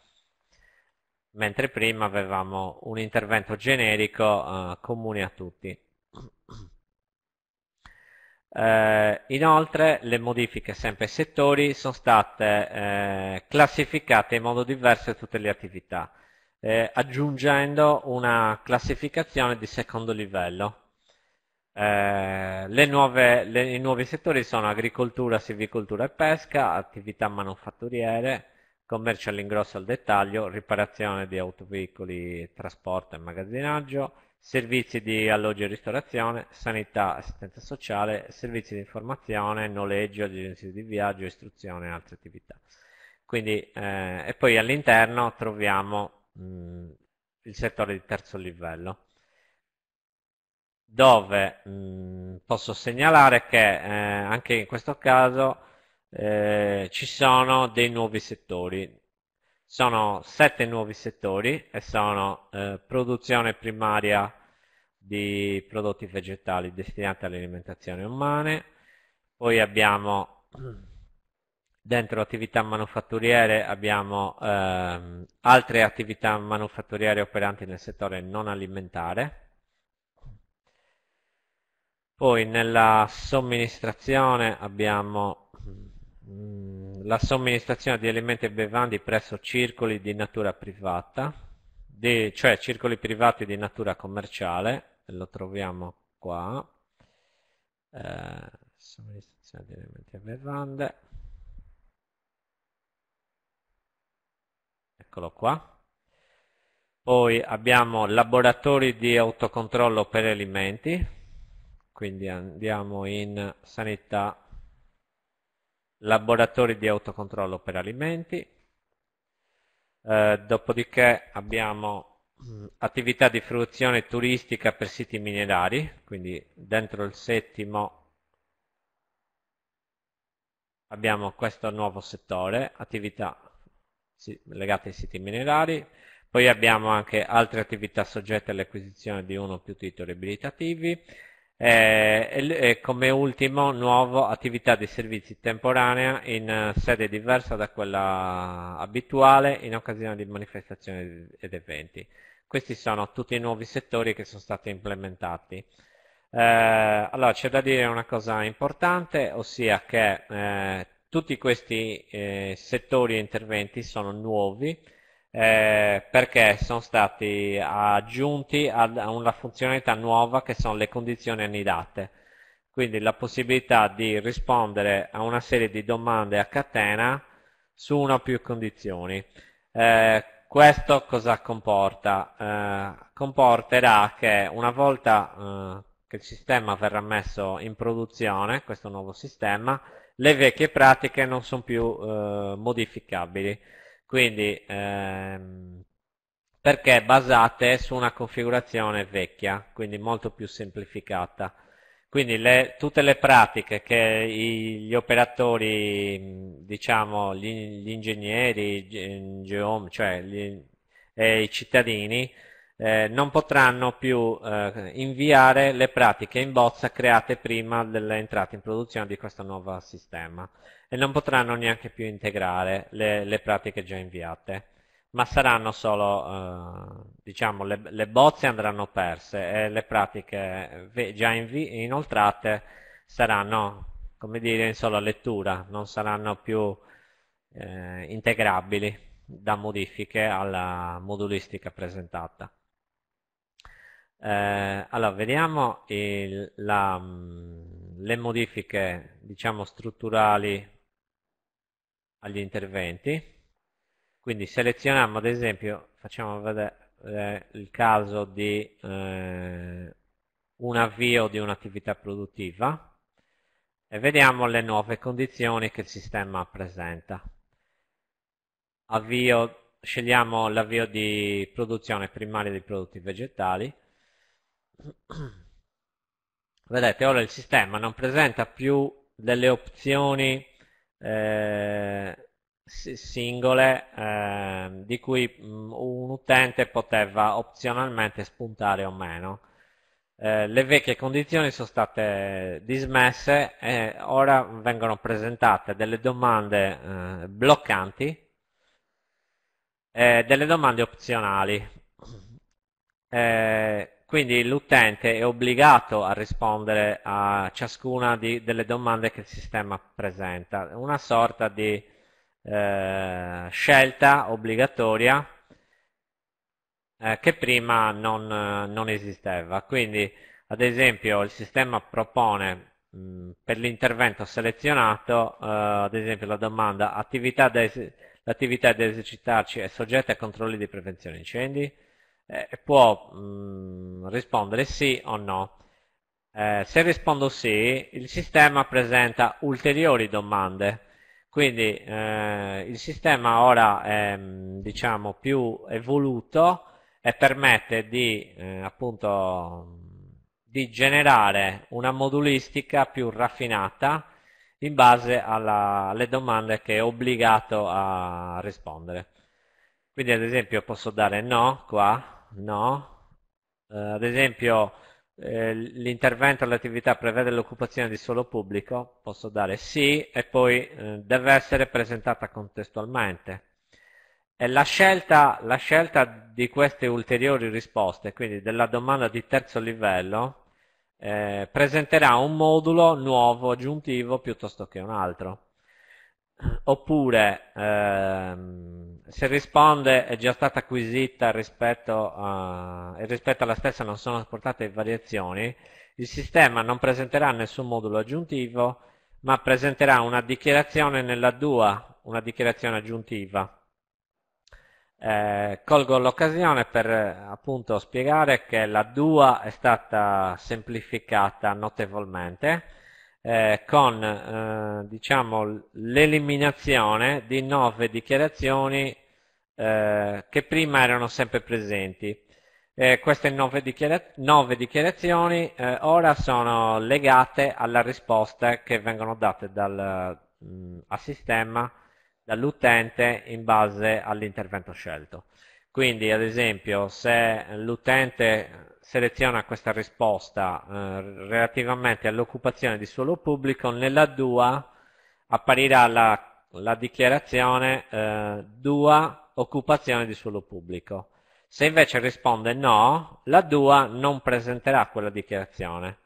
mentre prima avevamo un intervento generico uh, comune a tutti. Eh, inoltre le modifiche sempre ai settori sono state eh, classificate in modo diverso tutte le attività, eh, aggiungendo una classificazione di secondo livello. Eh, le nuove, le, I nuovi settori sono agricoltura, silvicoltura e pesca, attività manufatturiere, commercio all'ingrosso al dettaglio, riparazione di autoveicoli, trasporto e magazzinaggio, servizi di alloggio e ristorazione, sanità, assistenza sociale, servizi di informazione, noleggio, agenzie di viaggio, istruzione e altre attività. Quindi, eh, e poi all'interno troviamo mh, il settore di terzo livello dove mh, posso segnalare che eh, anche in questo caso eh, ci sono dei nuovi settori. Sono sette nuovi settori e sono eh, produzione primaria di prodotti vegetali destinati all'alimentazione umana, poi abbiamo dentro attività manufatturiere abbiamo ehm, altre attività manufatturiere operanti nel settore non alimentare, poi nella somministrazione abbiamo Mm, la somministrazione di alimenti e bevandi presso circoli di natura privata, di, cioè circoli privati di natura commerciale, lo troviamo qua, eh, somministrazione di alimenti e bevande, eccolo qua. Poi abbiamo laboratori di autocontrollo per alimenti, quindi andiamo in sanità. Laboratori di autocontrollo per alimenti, eh, dopodiché abbiamo mh, attività di fruizione turistica per siti minerari, quindi dentro il settimo abbiamo questo nuovo settore, attività legate ai siti minerari, poi abbiamo anche altre attività soggette all'acquisizione di uno o più titoli abilitativi, eh, e, come ultimo nuovo attività di servizi temporanea in eh, sede diversa da quella abituale in occasione di manifestazioni ed eventi. Questi sono tutti i nuovi settori che sono stati implementati. Eh, allora c'è da dire una cosa importante, ossia che eh, tutti questi eh, settori e interventi sono nuovi eh, perché sono stati aggiunti a, una funzionalità nuova che sono le condizioni annidate. Quindi la possibilità di rispondere a una serie di domande a catena su una o più condizioni. Eh, questo cosa comporta? Eh, comporterà che una volta eh, che il sistema verrà messo in produzione, questo nuovo sistema, le vecchie pratiche non sono più eh, modificabili. Quindi ehm, perché basate su una configurazione vecchia, quindi molto più semplificata. Quindi le, tutte le pratiche che gli operatori, diciamo, gli, gli ingegneri, gli, cioè gli, e i cittadini eh, non potranno più eh, inviare le pratiche in bozza create prima dell'entrata in produzione di questo nuovo sistema e non potranno neanche più integrare le, le pratiche già inviate ma saranno solo, eh, diciamo, le, le, bozze andranno perse e le pratiche già inoltrate saranno, come dire, in sola lettura, non saranno più eh, integrabili da modifiche alla modulistica presentata. Eh, allora, vediamo il, la, le modifiche, diciamo, strutturali agli interventi. Quindi selezioniamo ad esempio, facciamo vedere il caso di eh, un avvio di un'attività produttiva e vediamo le nuove condizioni che il sistema presenta. Avvio, scegliamo l'avvio di produzione primaria di prodotti vegetali. Vedete, ora il sistema non presenta più delle opzioni eh, singole eh, di cui un utente poteva opzionalmente spuntare o meno. Eh, le vecchie condizioni sono state dismesse e ora vengono presentate delle domande eh, bloccanti e delle domande opzionali. Eh, quindi l'utente è obbligato a rispondere a ciascuna di, delle domande che il sistema presenta, una sorta di eh, scelta obbligatoria eh, che prima non, non, esisteva. Quindi ad esempio il sistema propone mh, per l'intervento selezionato eh, ad esempio la domanda attività da, l'attività da esercitarci è soggetta a controlli di prevenzione incendi eh, può mh, rispondere sì o no. Eh, se rispondo sì, il sistema presenta ulteriori domande quindi eh, il sistema ora è diciamo, più evoluto e permette di, eh, appunto, di generare una modulistica più raffinata in base alla, alle domande che è obbligato a rispondere. Quindi ad esempio posso dare no qua, no, eh, ad esempio eh, l'intervento all'attività prevede l'occupazione di suolo pubblico, posso dare sì e poi eh, deve essere presentata contestualmente. E la scelta, la scelta di queste ulteriori risposte, quindi della domanda di terzo livello, eh, presenterà un modulo nuovo aggiuntivo piuttosto che un altro oppure ehm, se risponde è già stata acquisita rispetto, a, e rispetto alla stessa non sono apportate variazioni, il sistema non presenterà nessun modulo aggiuntivo, ma presenterà una dichiarazione nella DUA, una dichiarazione aggiuntiva. Eh, colgo l'occasione per appunto spiegare che la DUA è stata semplificata notevolmente eh, con eh, diciamo, l'eliminazione di nove dichiarazioni eh, che prima erano sempre presenti. Eh, queste nove, dichiara nove dichiarazioni eh, ora sono legate alla risposta che vengono date dal mh, a sistema dall'utente in base all'intervento scelto. Quindi ad esempio se l'utente seleziona questa risposta eh, relativamente all'occupazione di suolo pubblico, nella DUA apparirà la, la dichiarazione eh, DUA occupazione di suolo pubblico. Se invece risponde no, la DUA non presenterà quella dichiarazione.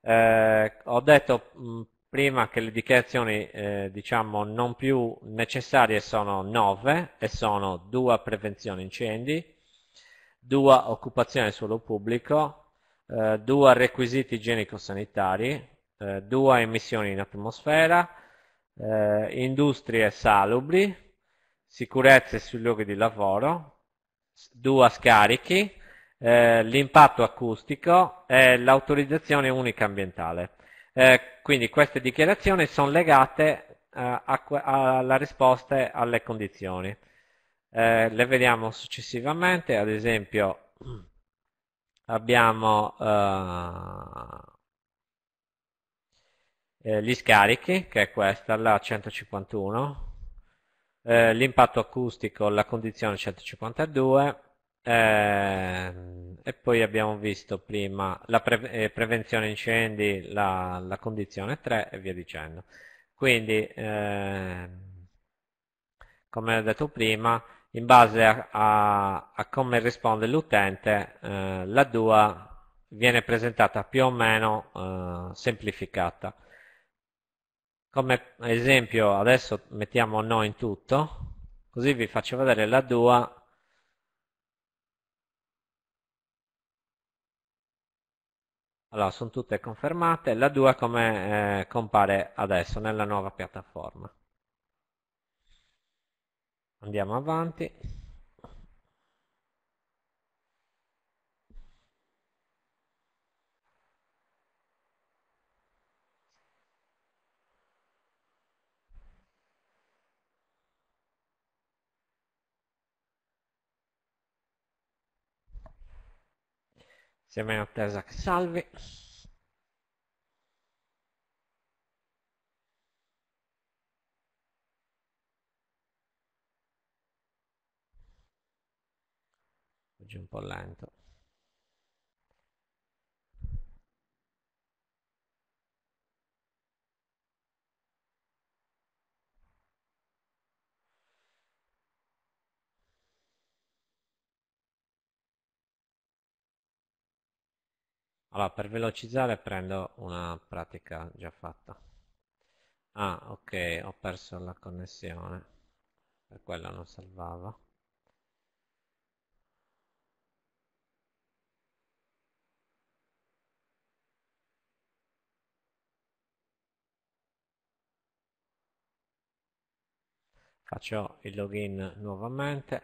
Eh, ho detto mh, prima che le dichiarazioni eh, diciamo non più necessarie sono 9 e sono DUA prevenzione incendi, due occupazione suolo pubblico, eh, due requisiti igienico-sanitari, eh, due emissioni in atmosfera, eh, industrie salubri, sicurezza sui luoghi di lavoro, DUA scarichi, eh, l'impatto acustico e l'autorizzazione unica ambientale. Eh, quindi queste dichiarazioni sono legate eh, alla risposta alle condizioni. Eh, le vediamo successivamente, ad esempio abbiamo eh, gli scarichi, che è questa, la 151, eh, l'impatto acustico, la condizione 152, eh, e poi abbiamo visto prima la pre eh, prevenzione incendi, la, la, condizione 3 e via dicendo. Quindi, eh, come ho detto prima, in base a, a, a come risponde l'utente, eh, la DUA viene presentata più o meno eh, semplificata. Come esempio adesso mettiamo no in tutto, così vi faccio vedere la DUA Allora, sono tutte confermate. La 2 come eh, compare adesso nella nuova piattaforma. Andiamo avanti. Siamo in attesa che salvi. Oggi un po' lento. Allora, per velocizzare prendo una pratica già fatta. Ah, ok, ho perso la connessione. Per quella non salvava. Faccio il login nuovamente.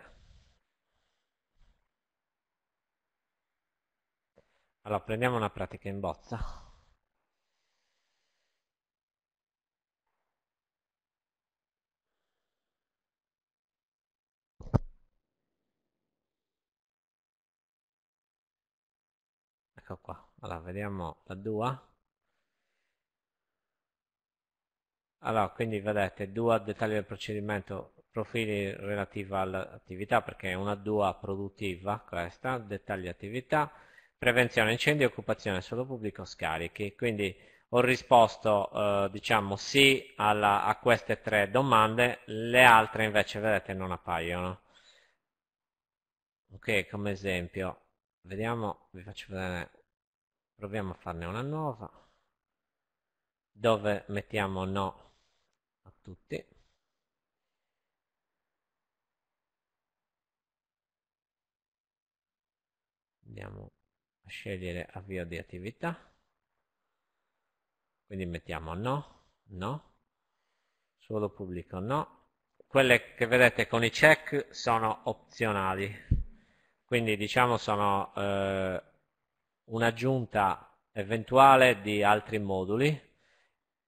Allora, prendiamo una pratica in bozza. Ecco qua. Allora, vediamo la DUA. Allora, quindi vedete, DUA dettaglio del procedimento, profili relativi all'attività, perché è una DUA produttiva, questa, dettagli attività, prevenzione incendi, occupazione solo pubblico, scarichi. Quindi ho risposto eh, diciamo sì alla, a queste tre domande, le altre invece vedete non appaiono. Ok, come esempio, vediamo, vi faccio vedere, proviamo a farne una nuova, dove mettiamo no tutti. Andiamo scegliere avvio di attività. Quindi mettiamo no, no. Solo pubblico no. Quelle che vedete con i check sono opzionali. Quindi diciamo sono eh, un'aggiunta eventuale di altri moduli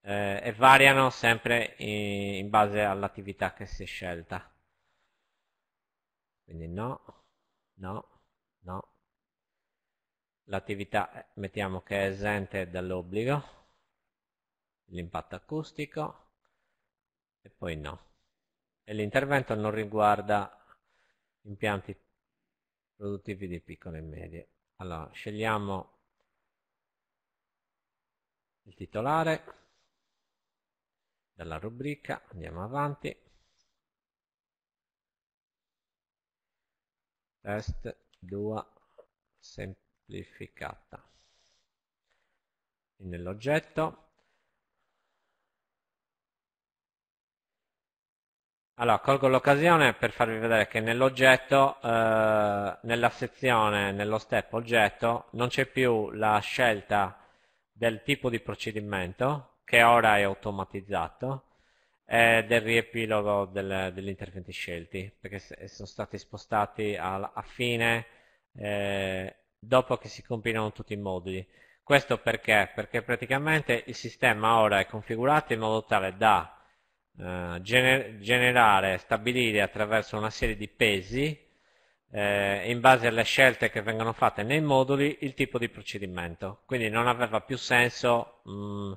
eh, e variano sempre in, in base all'attività che si è scelta quindi no, no, no l'attività eh, mettiamo che è esente dall'obbligo, l'impatto acustico e poi no. E l'intervento non riguarda impianti produttivi di piccole e medie. Allora, scegliamo il titolare della rubrica, andiamo avanti. Test 2 semplice semplificata. Nell'oggetto Allora, colgo l'occasione per farvi vedere che nell'oggetto, eh, nella sezione, nello step oggetto, non c'è più la scelta del tipo di procedimento, che ora è automatizzato, e del riepilogo del, degli interventi scelti, perché sono stati spostati a, a fine eh, dopo che si compilano tutti i moduli. Questo perché? Perché praticamente il sistema ora è configurato in modo tale da eh, gener generare, stabilire attraverso una serie di pesi eh, in base alle scelte che vengono fatte nei moduli il tipo di procedimento. Quindi non aveva più senso mh,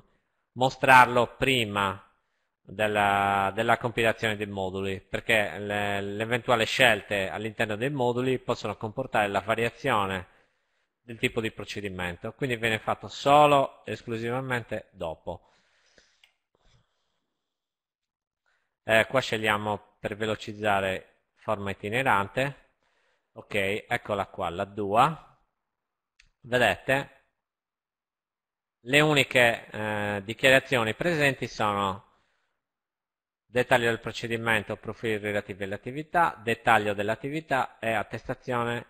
mostrarlo prima della, della, compilazione dei moduli, perché le, le eventuali scelte all'interno dei moduli possono comportare la variazione del tipo di procedimento, quindi viene fatto solo e esclusivamente dopo. Eh, qua scegliamo per velocizzare forma itinerante, ok, eccola qua, la DUA, vedete, le uniche eh, dichiarazioni presenti sono dettaglio del procedimento, profili relativi all'attività, dettaglio dell'attività e attestazione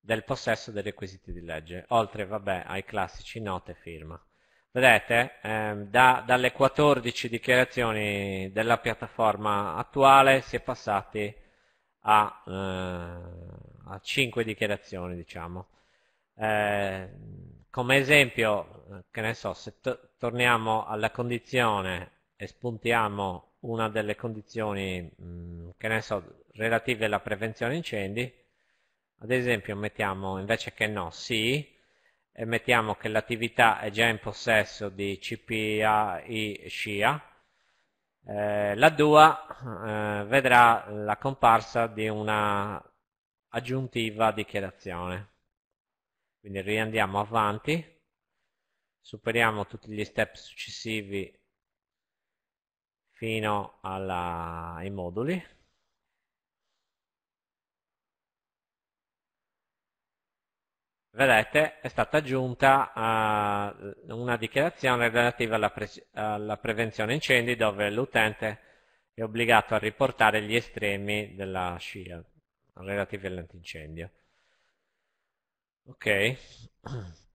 del possesso dei requisiti di legge, oltre vabbè, ai classici note e firma. Vedete, ehm, da, dalle 14 dichiarazioni della piattaforma attuale si è passati a, eh, a 5 dichiarazioni, diciamo. Eh, come esempio, che ne so, se torniamo alla condizione e spuntiamo una delle condizioni, mh, mm, che ne so, relative alla prevenzione incendi, ad esempio mettiamo invece che no, sì, e mettiamo che l'attività è già in possesso di CPAI SCIA, eh, la DUA eh, vedrà la comparsa di una aggiuntiva dichiarazione. Quindi riandiamo avanti, superiamo tutti gli step successivi fino alla, ai moduli. Vedete, è stata aggiunta uh, una dichiarazione relativa alla, pre alla prevenzione incendi dove l'utente è obbligato a riportare gli estremi della scia relativi all'antincendio. Ok.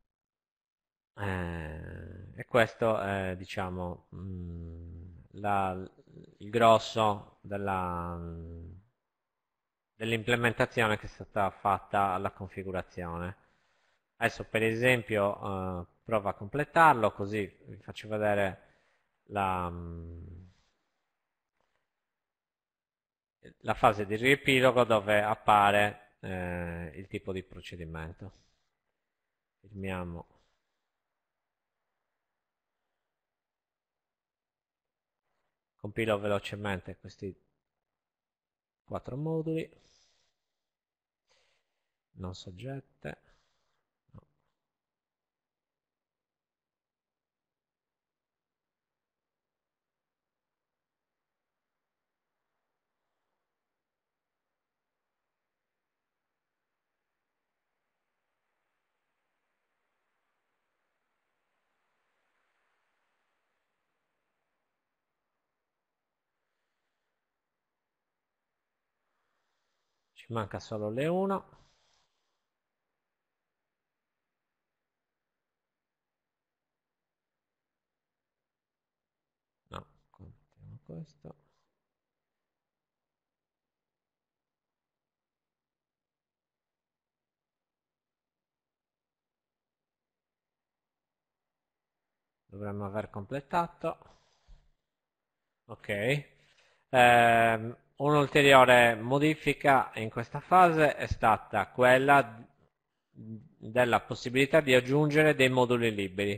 Eh, e questo è, diciamo, mh, mm, la, il grosso dell'implementazione che è stata fatta alla configurazione. Adesso per esempio eh, provo a completarlo così vi faccio vedere la, la fase di riepilogo dove appare eh, il tipo di procedimento. Firmiamo. Compilo velocemente questi quattro moduli. Non soggette ci manca solo le 1 no, contiamo questo. Dovremmo aver completato. Ok. Eh, Un'ulteriore modifica in questa fase è stata quella della possibilità di aggiungere dei moduli liberi.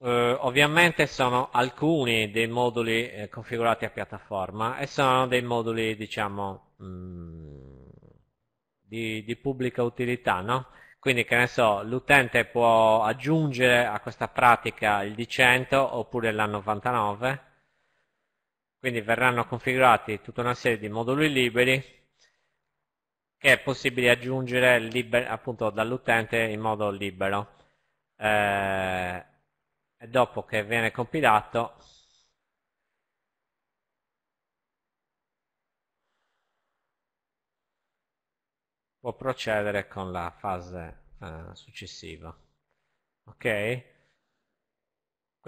Eh, ovviamente sono alcuni dei moduli eh, configurati a piattaforma e sono dei moduli diciamo mh, mm, di, di, pubblica utilità, no? Quindi che ne so, l'utente può aggiungere a questa pratica il D100 oppure l'A99 quindi verranno configurati tutta una serie di moduli liberi che è possibile aggiungere appunto dall'utente in modo libero. Eh, e dopo che viene compilato può procedere con la fase eh, successiva. Ok?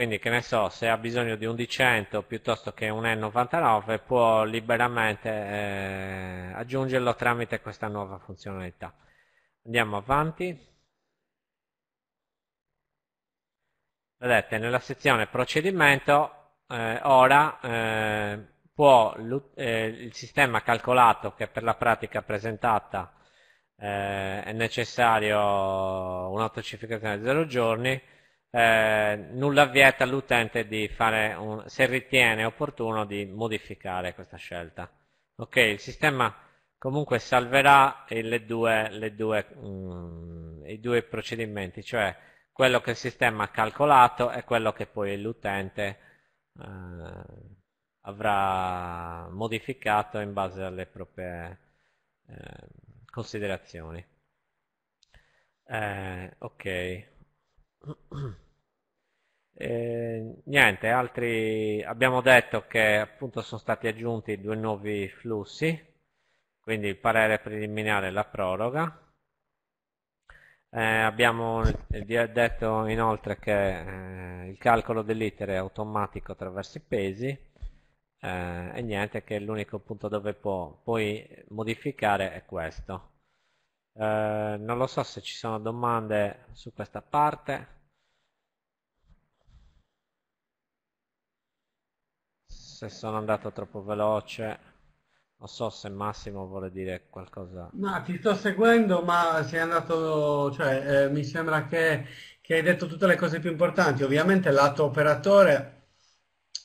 Quindi che ne so, se ha bisogno di un D100 piuttosto che un E99 può liberamente eh, aggiungerlo tramite questa nuova funzionalità. Andiamo avanti. Vedete, nella sezione procedimento eh, ora eh, può eh, il sistema calcolato che per la pratica presentata eh, è necessario un'autocifricazione di 0 giorni, eh, nulla vieta all'utente di fare, un, se ritiene opportuno, di modificare questa scelta. Ok, il sistema comunque salverà le due, le due, mm, i due procedimenti, cioè quello che il sistema ha calcolato e quello che poi l'utente eh, avrà modificato in base alle proprie eh, considerazioni. Eh, ok. Eh, niente, altri abbiamo detto che appunto sono stati aggiunti due nuovi flussi, quindi il parere preliminare e la proroga. Eh, abbiamo detto inoltre che eh, il calcolo dell'iter è automatico attraverso i pesi eh, e niente che l'unico punto dove può poi modificare è questo. Eh, non lo so se ci sono domande su questa parte. Se sono andato troppo veloce. Non so se Massimo vuole dire qualcosa. Ma ti sto seguendo, ma sei andato, cioè, eh, mi sembra che, che, hai detto tutte le cose più importanti. Ovviamente lato operatore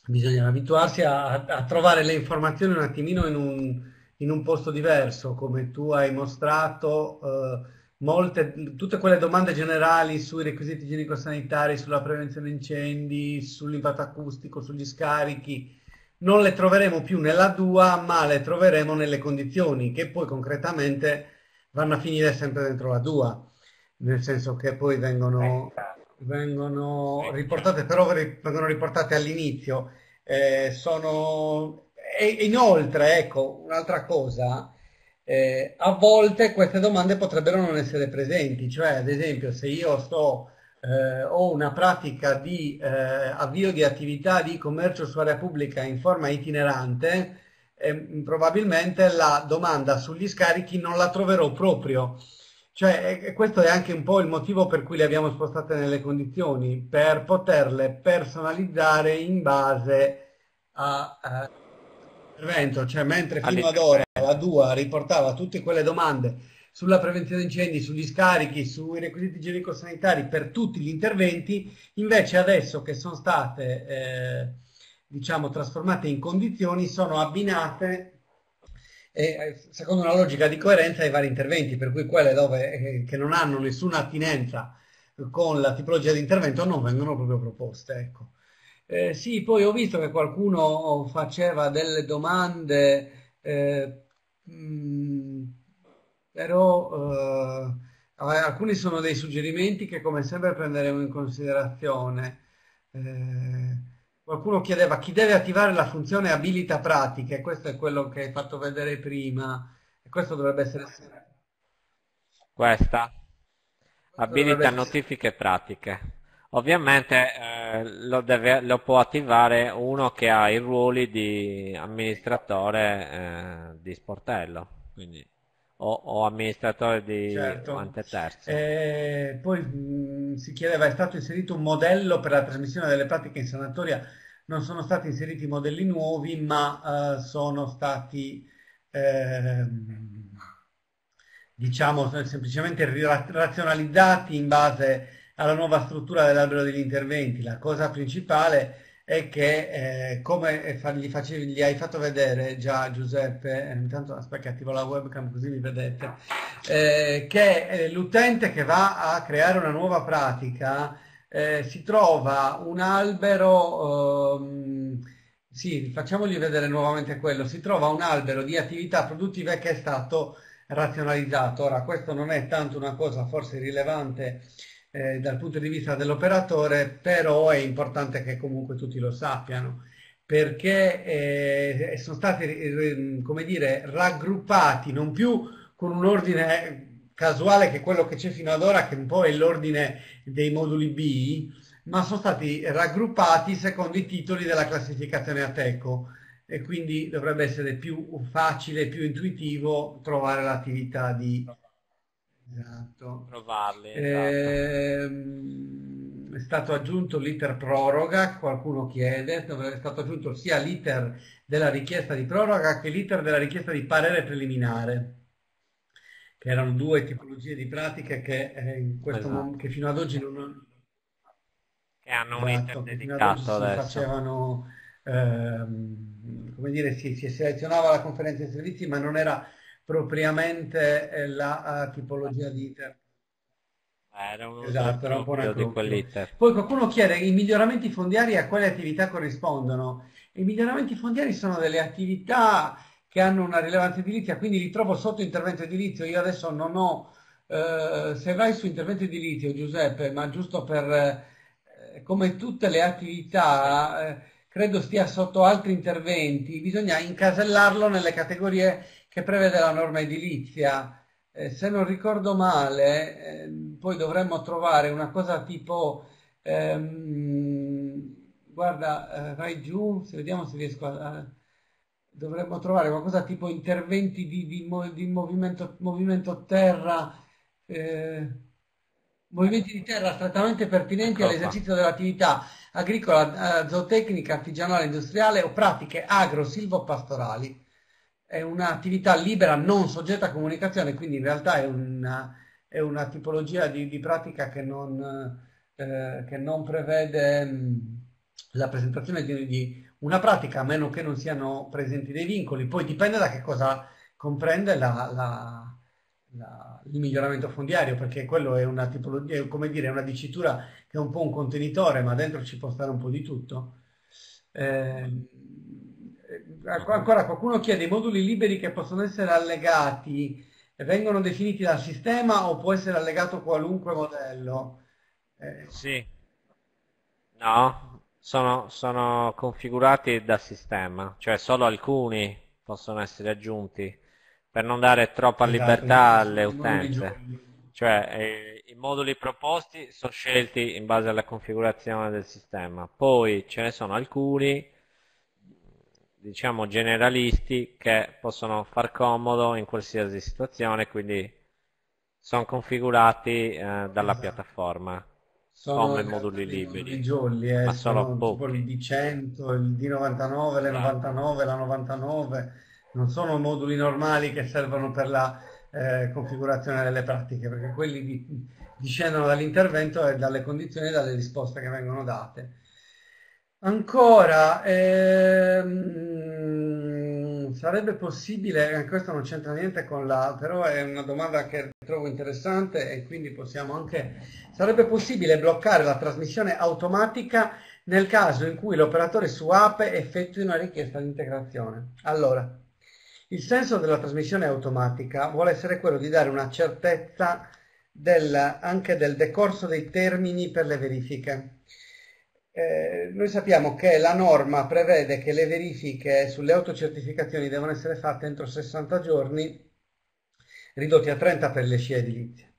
bisogna abituarsi a, a trovare le informazioni un attimino in un, in un posto diverso, come tu hai mostrato. Eh, molte, tutte quelle domande generali sui requisiti igienico-sanitari, sulla prevenzione incendi, sull'impatto acustico, sugli scarichi, non le troveremo più nella DUA, ma le troveremo nelle condizioni che poi concretamente vanno a finire sempre dentro la DUA, nel senso che poi vengono, vengono riportate, però vengono riportate all'inizio. Eh, sono... E inoltre, ecco, un'altra cosa, eh, a volte queste domande potrebbero non essere presenti, cioè ad esempio se io sto eh, ho una pratica di eh, avvio di attività di commercio su area pubblica in forma itinerante, eh, probabilmente la domanda sugli scarichi non la troverò proprio. Cioè, questo è anche un po' il motivo per cui le abbiamo spostate nelle condizioni, per poterle personalizzare in base all'intervento. Cioè, mentre fino ad ora la DUA riportava tutte quelle domande sulla prevenzione incendi, sugli scarichi, sui requisiti igienico-sanitari per tutti gli interventi, invece adesso che sono state eh, diciamo, trasformate in condizioni sono abbinate eh, secondo una logica di coerenza ai vari interventi, per cui quelle dove, eh, che non hanno nessuna attinenza con la tipologia di intervento non vengono proprio proposte. Ecco. Eh, sì, poi ho visto che qualcuno faceva delle domande eh, mh, però eh, alcuni sono dei suggerimenti che come sempre prenderemo in considerazione. Eh, qualcuno chiedeva chi deve attivare la funzione abilita pratiche, questo è quello che hai fatto vedere prima, e questo dovrebbe essere... Questa, abilita notifiche pratiche. Ovviamente eh, lo, deve, lo, può attivare uno che ha i ruoli di amministratore eh, di sportello. Quindi o, o amministratore di certo. ante terze. Eh, poi mh, si chiedeva, è stato inserito un modello per la trasmissione delle pratiche in sanatoria, non sono stati inseriti modelli nuovi, ma uh, sono stati, eh, diciamo, semplicemente razionalizzati in base alla nuova struttura dell'albero degli interventi. La cosa principale è che eh, come gli, facevi, gli, hai fatto vedere già Giuseppe, eh, intanto aspetta che attivo la webcam così mi vedete, eh, che eh, l'utente che va a creare una nuova pratica eh, si trova un albero, ehm, sì, facciamogli vedere nuovamente quello, si trova un albero di attività produttive che è stato razionalizzato. Ora, questo non è tanto una cosa forse rilevante eh, dal punto di vista dell'operatore, però è importante che comunque tutti lo sappiano, perché eh, sono stati, eh, come dire, raggruppati non più con un ordine casuale che è quello che c'è fino ad ora, che un po' è l'ordine dei moduli B, ma sono stati raggruppati secondo i titoli della classificazione Ateco. E quindi dovrebbe essere più facile, più intuitivo trovare l'attività di... Esatto. Trovarli. Esatto. Ehm, è stato aggiunto l'iter proroga, qualcuno chiede, è stato aggiunto sia l'iter della richiesta di proroga che l'iter della richiesta di parere preliminare che erano due tipologie di pratiche che, eh, esatto. momento, che fino ad oggi non, che hanno un esatto, dedicato adesso. facevano, ehm, come dire, si, si, selezionava la conferenza di servizi, ma non era propriamente eh, la uh, tipologia di iter. Era un esatto, era un po' di Poi qualcuno chiede i miglioramenti fondiari a quale attività corrispondono. I miglioramenti fondiari sono delle attività che hanno una rilevanza edilizia, quindi li trovo sotto intervento edilizio. Io adesso non ho, eh, se vai su intervento edilizio, Giuseppe, ma giusto per, eh, come tutte le attività, eh, credo stia sotto altri interventi, bisogna incasellarlo nelle categorie che prevede la norma edilizia. Eh, se non ricordo male, ehm, poi dovremmo trovare una cosa tipo, ehm, guarda, eh, vai giù, se vediamo se riesco a dovremmo trovare qualcosa tipo interventi di, di, di movimento, movimento, terra, eh, movimenti di terra strettamente pertinenti ecco all'esercizio dell'attività agricola, eh, zootecnica, artigianale, industriale o pratiche agro-silvopastorali. È un'attività libera non soggetta a comunicazione, quindi in realtà è una, è una tipologia di, di, pratica che non, eh, che non prevede mh, la presentazione di, di una pratica, a meno che non siano presenti dei vincoli, poi dipende da che cosa comprende la, la, la, il miglioramento fondiario, perché quello è una tipologia, come dire, una dicitura che è un po' un contenitore, ma dentro ci può stare un po' di tutto. Eh, ancora qualcuno chiede i moduli liberi che possono essere allegati vengono definiti dal sistema o può essere allegato qualunque modello? Eh, sì. No, sono, sono configurati dal sistema, cioè solo alcuni possono essere aggiunti per non dare troppa esatto, libertà alle utenze. Cioè eh, i moduli proposti sono scelti in base alla configurazione del sistema, poi ce ne sono alcuni diciamo generalisti che possono far comodo in qualsiasi situazione, quindi sono configurati eh, dalla esatto. piattaforma sono come moduli liberi. Giolli, eh, ma sono tipo il D100, il D99, le 99, la 99, non sono moduli normali che servono per la eh, configurazione delle pratiche, perché quelli di, discendono dall'intervento e dalle condizioni e dalle risposte che vengono date. Ancora, ehm, sarebbe possibile, questo non c'entra niente con la, però è una domanda che trovo interessante e quindi possiamo anche, sarebbe possibile bloccare la trasmissione automatica nel caso in cui l'operatore su APE effettui una richiesta di integrazione. Allora, il senso della trasmissione automatica vuole essere quello di dare una certezza del, anche del decorso dei termini per le verifiche. Eh, noi sappiamo che la norma prevede che le verifiche sulle autocertificazioni devono essere fatte entro 60 giorni, ridotti a 30 per le scie edilizie.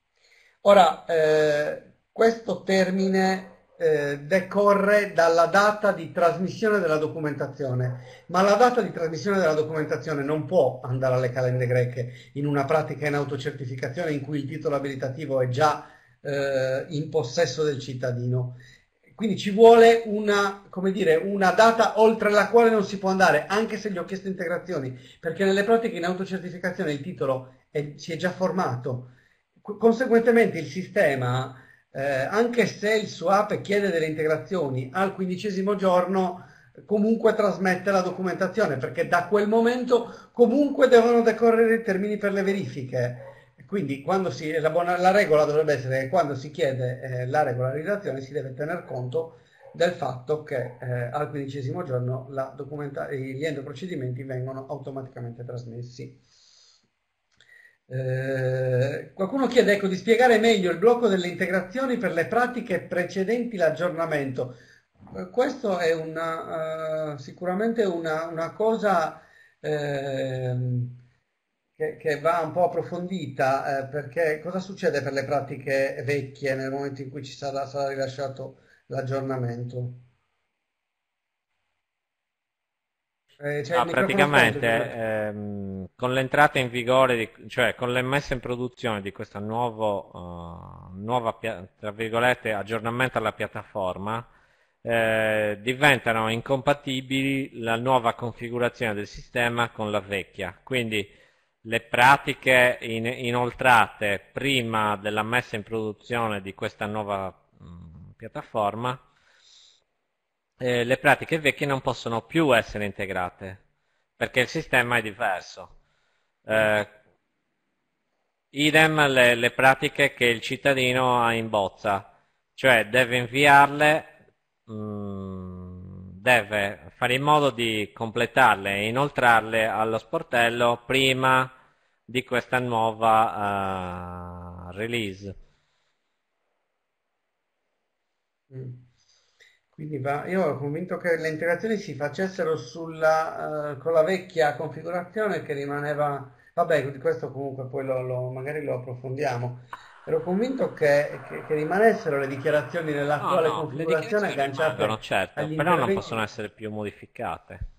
Ora, eh, questo termine eh, decorre dalla data di trasmissione della documentazione, ma la data di trasmissione della documentazione non può andare alle calende greche in una pratica in autocertificazione in cui il titolo abilitativo è già eh, in possesso del cittadino quindi ci vuole una, dire, una, data oltre la quale non si può andare, anche se gli ho chiesto integrazioni, perché nelle pratiche in autocertificazione il titolo è, si è già formato. Conseguentemente il sistema, eh, anche se il suo app chiede delle integrazioni, al quindicesimo giorno comunque trasmette la documentazione, perché da quel momento comunque devono decorrere i termini per le verifiche. Quindi si, la, buona, la, regola dovrebbe essere che quando si chiede eh, la regolarizzazione si deve tener conto del fatto che eh, al quindicesimo giorno gli endoprocedimenti vengono automaticamente trasmessi. Eh, qualcuno chiede ecco, di spiegare meglio il blocco delle integrazioni per le pratiche precedenti l'aggiornamento. Eh, questo è una, uh, sicuramente una, una cosa ehm, che, che, va un po' approfondita, eh, perché cosa succede per le pratiche vecchie nel momento in cui ci sarà, sarà rilasciato l'aggiornamento. Eh, cioè ah, praticamente ehm, con l'entrata in vigore, di, cioè con l'emmessa in produzione di questa nuovo, uh, nuova tra virgolette, aggiornamento alla piattaforma, eh, diventano incompatibili la nuova configurazione del sistema con la vecchia. Quindi le pratiche in, inoltrate prima della messa in produzione di questa nuova mh, mm, piattaforma eh, le pratiche vecchie non possono più essere integrate perché il sistema è diverso. Eh, idem le, le, pratiche che il cittadino ha in bozza, cioè deve inviarle, mh, mm, deve fare in modo di completarle e inoltrarle allo sportello prima di questa nuova uh, release. Mm. Quindi va, io ero convinto che le integrazioni si facessero sulla, uh, con la vecchia configurazione che rimaneva, vabbè, di questo comunque poi lo, lo, magari lo approfondiamo. Ero convinto che, che, che rimanessero le dichiarazioni nell'attuale no, no, configurazione agganciate rimangono, certo, però non possono essere più modificate.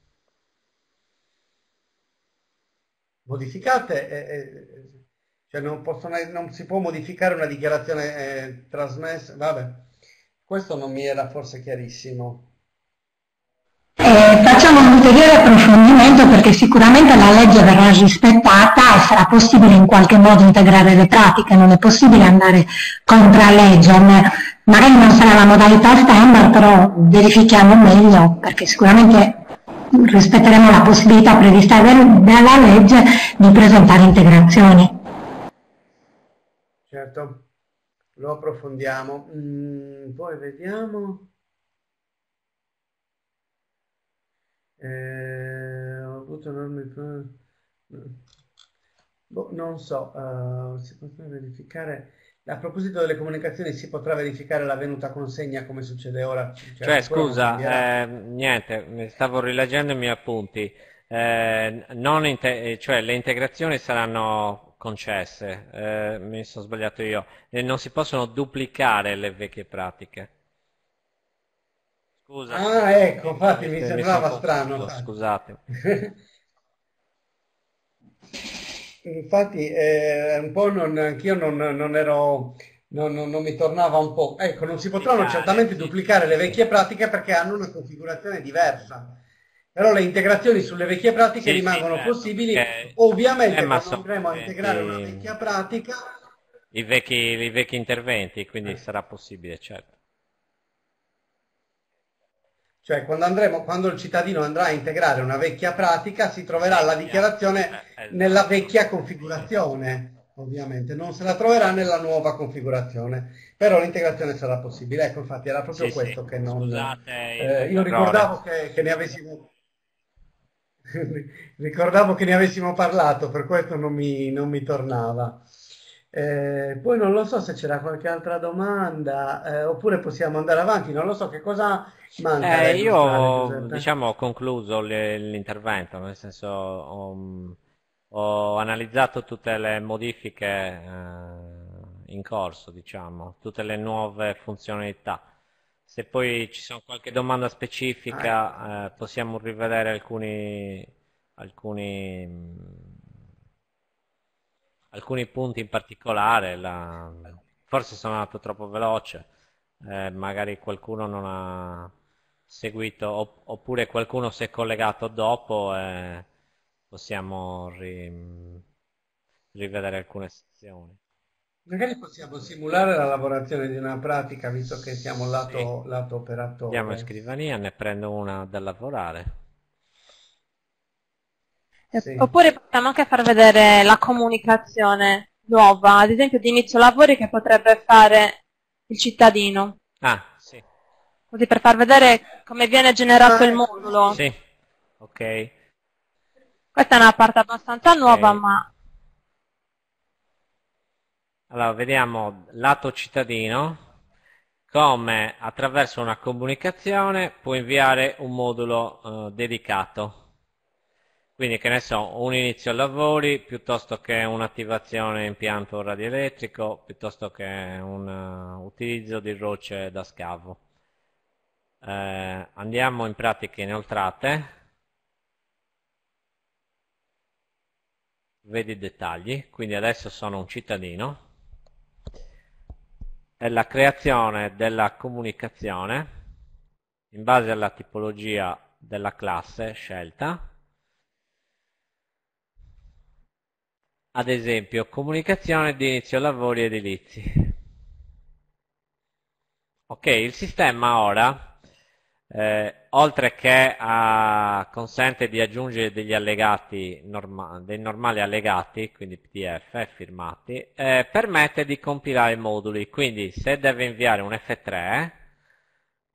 Modificate, eh, cioè non, possono, non, si può modificare una dichiarazione eh, trasmessa, vabbè. Questo non mi era forse chiarissimo. Eh, facciamo un ulteriore approfondimento perché sicuramente la legge verrà rispettata e sarà possibile in qualche modo integrare le pratiche, non è possibile andare contro la legge, magari non sarà la modalità standard, però verifichiamo meglio perché sicuramente rispetteremo la possibilità prevista dalla legge di presentare integrazioni. Certo lo approfondiamo. Mm, poi vediamo. Eh, ho avuto enormi boh, non so, uh, si potrà verificare. A proposito delle comunicazioni, si potrà verificare la venuta consegna come succede ora? Cioè, cioè scusa, eh, niente, stavo rileggendo i miei appunti. Eh, cioè, le integrazioni saranno concesse, eh, mi sono sbagliato io, e non si possono duplicare le vecchie pratiche. Scusa. Ah, ecco, infatti mi sembrava strano. Scusate. infatti, eh, un po' non, anch'io non, non ero... Non, non, non, mi tornava un po'. Ecco, non si potranno certamente duplicare le vecchie pratiche perché hanno una configurazione diversa. Però le integrazioni sulle vecchie pratiche sì, rimangono sì, certo, possibili. Perché... Ovviamente eh, quando andremo a integrare una vecchia pratica... I vecchi, I vecchi interventi, quindi eh. sarà possibile, certo. Cioè quando, andremo, quando il cittadino andrà a integrare una vecchia pratica si troverà la dichiarazione eh, eh, nella vecchia configurazione, ovviamente, non se la troverà nella nuova configurazione, però l'integrazione sarà possibile. Ecco, infatti era proprio sì, questo sì. che non... Scusate, eh, io ricordavo che, che ne avessimo Ricordavo che ne avessimo parlato, per questo non mi, non mi tornava. Eh, poi non lo so se c'era qualche altra domanda, eh, oppure possiamo andare avanti, non lo so che cosa manca. Eh, io diciamo, ho concluso l'intervento, nel senso ho, ho, analizzato tutte le modifiche eh, in corso, diciamo, tutte le nuove funzionalità. Se poi ci sono qualche domanda specifica ah, eh, possiamo rivedere alcuni, alcuni, alcuni punti in particolare. La, forse sono andato troppo veloce, eh, magari qualcuno non ha seguito oppure qualcuno si è collegato dopo e possiamo ri, rivedere alcune sezioni. Magari possiamo simulare la lavorazione di una pratica, visto che siamo lato, sì. lato operatore. Andiamo in scrivania, ne prendo una da lavorare. Eh, sì. Oppure possiamo anche far vedere la comunicazione nuova, ad esempio di inizio lavori che potrebbe fare il cittadino. Ah, sì. Così per far vedere come viene generato ah, il ecco. modulo. Sì, ok. Questa è una parte abbastanza nuova, okay. ma allora, vediamo lato cittadino come attraverso una comunicazione può inviare un modulo uh, dedicato. Quindi, che ne so, un inizio lavori piuttosto che un'attivazione impianto radioelettrico, piuttosto che un uh, utilizzo di rocce da scavo. Eh, andiamo in pratiche inoltrate. Vedi i dettagli, quindi adesso sono un cittadino. È la creazione della comunicazione in base alla tipologia della classe scelta. Ad esempio, comunicazione di inizio lavori edilizi. Ok, il sistema ora, eh, oltre che a, consente di aggiungere degli allegati, norma dei normali allegati, quindi PDF firmati, eh, permette di compilare i moduli, quindi se deve inviare un F3,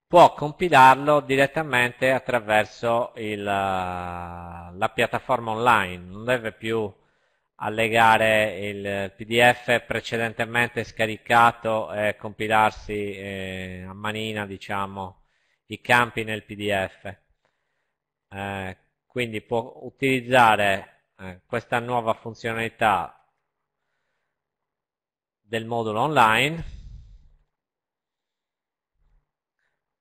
può compilarlo direttamente attraverso il, la piattaforma online, non deve più allegare il PDF precedentemente scaricato e compilarsi eh, a manina diciamo, i campi nel PDF. Eh, quindi può utilizzare eh, questa nuova funzionalità del modulo online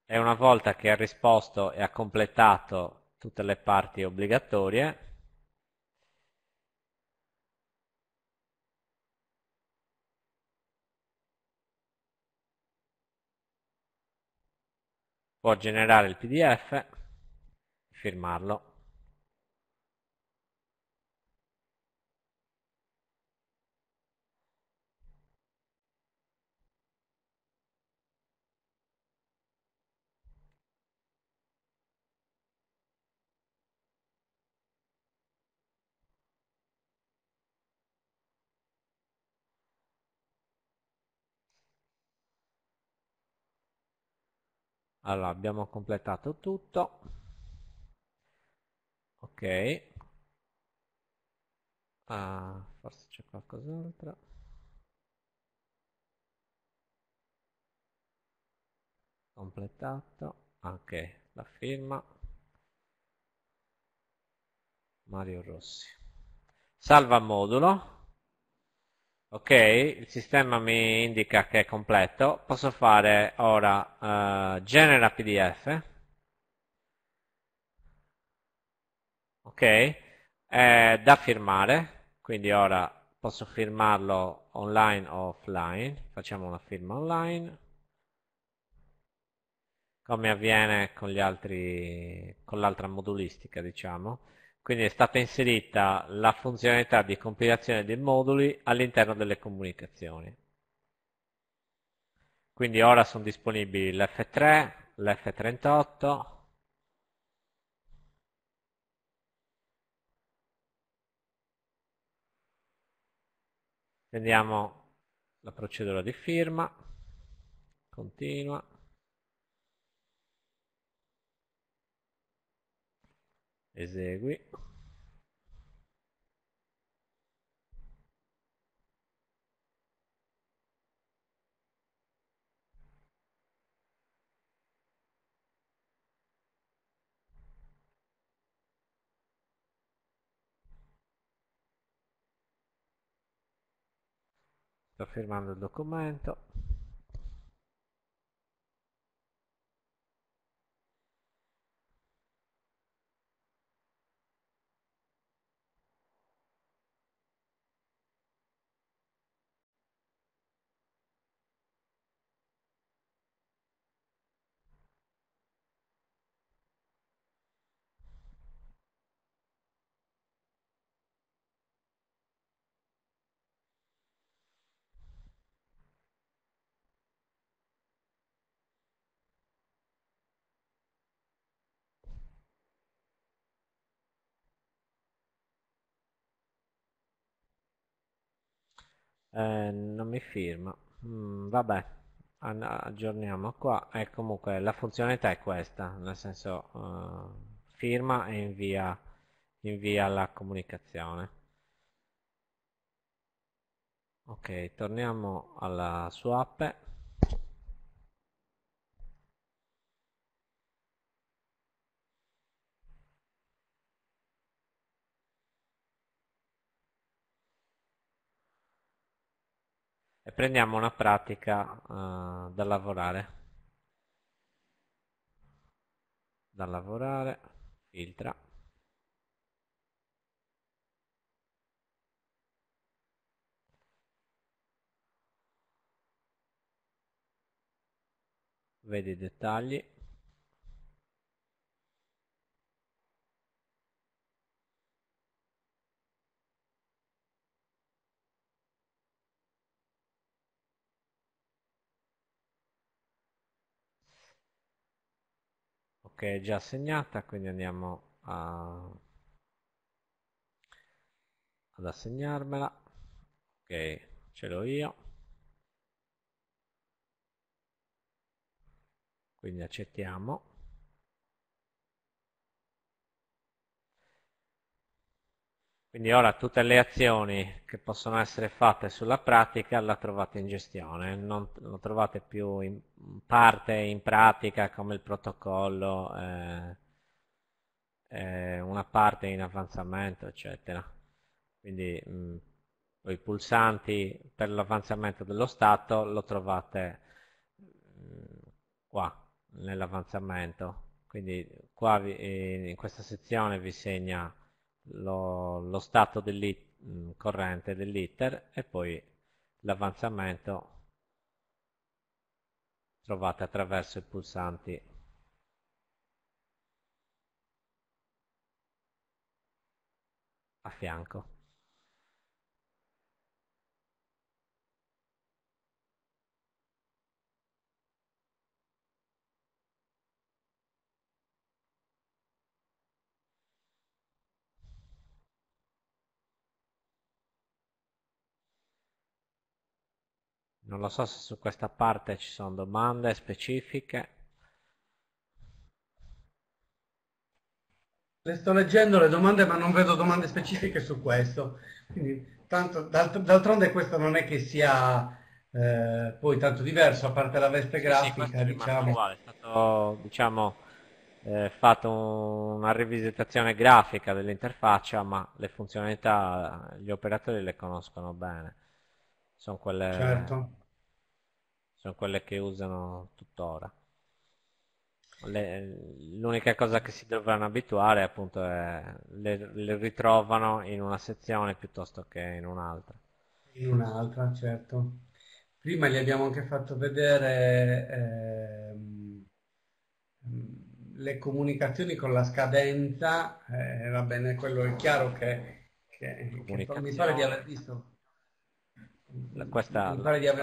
e una volta che ha risposto e ha completato tutte le parti obbligatorie può generare il pdf firmarlo allora abbiamo completato tutto. Ok. Ah, forse c'è qualcos'altro. Completato. Ok la firma. Mario Rossi. Salva modulo ok il sistema mi indica che è completo. Posso fare ora uh, genera pdf ok è da firmare quindi ora posso firmarlo online o offline. Facciamo una firma online. Come avviene con l'altra modulistica diciamo quindi è stata inserita la funzionalità di compilazione dei moduli all'interno delle comunicazioni. Quindi ora sono disponibili l'F3, l'F38, Vediamo la procedura di firma, continua. Esegui. Sto firmando il documento eh, non mi firma. Mm, vabbè aggiorniamo qua. E comunque la funzionalità è questa nel senso uh, firma e invia, invia la comunicazione. Ok torniamo alla sua app e prendiamo una pratica uh, da lavorare. da lavorare, filtra. Vedi i dettagli. Ok, è già assegnata, quindi andiamo a... ad assegnarmela. Ok, ce l'ho io. Quindi accettiamo. Quindi ora tutte le azioni che possono essere fatte sulla pratica la trovate in gestione, non lo trovate più in parte in pratica come il protocollo, eh, eh, una parte in avanzamento, eccetera. Quindi mh, i pulsanti per l'avanzamento dello stato lo trovate mh, qua nell'avanzamento. Quindi qua vi, in questa sezione vi segna lo, lo stato mm, corrente dell'iter e poi l'avanzamento trovate attraverso i pulsanti a fianco. Non lo so se su questa parte ci sono domande specifiche. Le sto leggendo le domande ma non vedo domande specifiche su questo. Quindi, tanto, d'altronde questo non è che sia eh, poi tanto diverso, a parte la veste grafica. Sì, diciamo. Uguale. È stato diciamo, eh, fatto una rivisitazione grafica dell'interfaccia, ma le funzionalità gli operatori le conoscono bene. Sono quelle... Certo sono quelle che usano tuttora. L'unica cosa che si dovranno abituare appunto è le, le ritrovano in una sezione piuttosto che in un'altra. In un'altra, certo. Prima gli abbiamo anche fatto vedere ehm, le comunicazioni con la scadenza, eh, va bene, quello è chiaro che, che, che mi pare di aver visto. Questa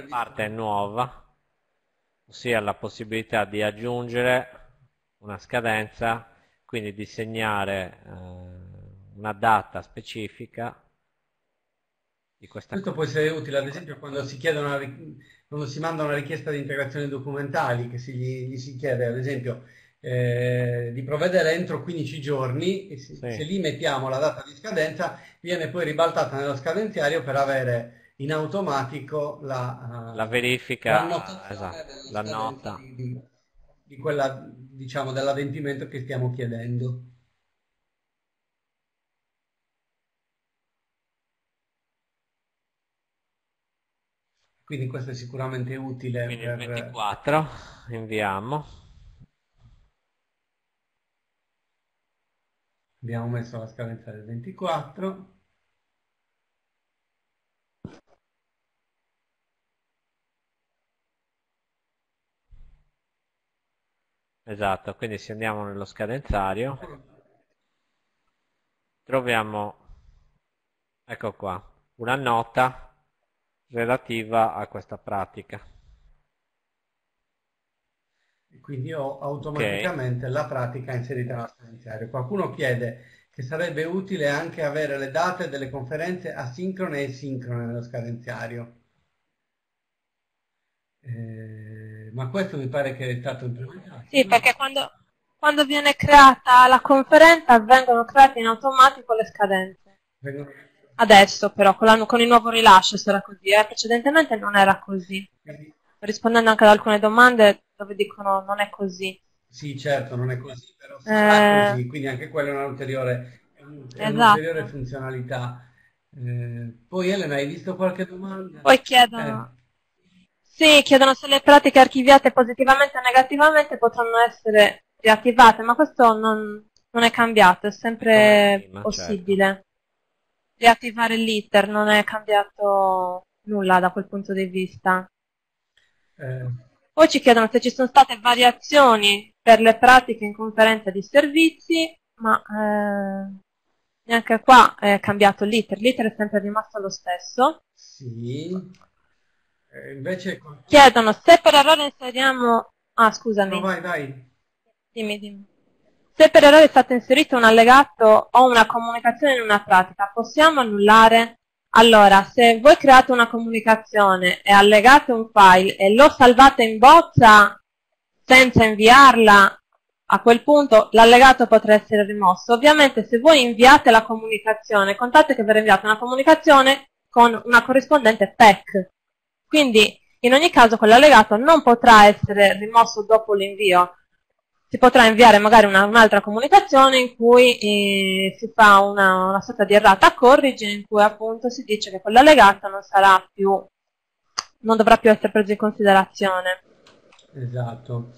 parte è nuova ossia la possibilità di aggiungere una scadenza, quindi di segnare eh, una data specifica di questa Questo può essere utile ad esempio quando si, una, quando si manda una richiesta di integrazioni documentali, che si, gli, gli si chiede ad esempio eh, di provvedere entro 15 giorni, e se, sì. se lì mettiamo la data di scadenza, viene poi ribaltata nello scadenziario per avere in automatico la, uh, la verifica, la, esatto, la nota di, di, quella, diciamo, dell'avvenimento che stiamo chiedendo. Quindi questo è sicuramente utile. Quindi per... 24 inviamo. Abbiamo messo la scadenza del 24. Esatto, quindi se andiamo nello scadenzario, troviamo, ecco qua, una nota relativa a questa pratica. Quindi ho automaticamente okay. la pratica inserita nello scadenzario. Qualcuno chiede che sarebbe utile anche avere le date delle conferenze asincrone e sincrone nello scadenziario. Eh, ma questo mi pare che è stato implementato. Sì, perché quando, quando viene creata la conferenza vengono create in automatico le scadenze. Adesso però, con, con, il nuovo rilascio sarà così, eh? precedentemente non era così. Rispondendo anche ad alcune domande dove dicono non è così. Sì, certo, non è così, però sarà eh... così, quindi anche quella è un'ulteriore, esatto. un'ulteriore funzionalità. Eh, poi Elena, hai visto qualche domanda? Poi chiedono... Sì, chiedono se le pratiche archiviate positivamente o negativamente potranno essere riattivate, ma questo non, non è cambiato, è sempre prima, possibile. Certo. Riattivare l'iter non è cambiato nulla da quel punto di vista. Eh. Poi ci chiedono se ci sono state variazioni per le pratiche in conferenza di servizi, ma eh, neanche qua è cambiato l'iter, l'iter è sempre rimasto lo stesso. Sì. Eh, invece... Chiedono se per errore inseriamo... Ah, scusami. No, vai, vai. Dimmi, dimmi. Se per errore è stato inserito un allegato o una comunicazione in una pratica, possiamo annullare? Allora, se voi create una comunicazione e allegate un file e lo salvate in bozza senza inviarla, a quel punto l'allegato potrà essere rimosso. Ovviamente se voi inviate la comunicazione, contate che verrà inviata una comunicazione con una corrispondente PEC. Quindi in ogni caso quell'allegato non potrà essere rimosso dopo l'invio. Si potrà inviare magari un'altra comunicazione in cui eh, si fa una, una, sorta di errata corrige in cui appunto si dice che quell'allegato non sarà più, non dovrà più essere preso in considerazione. Esatto.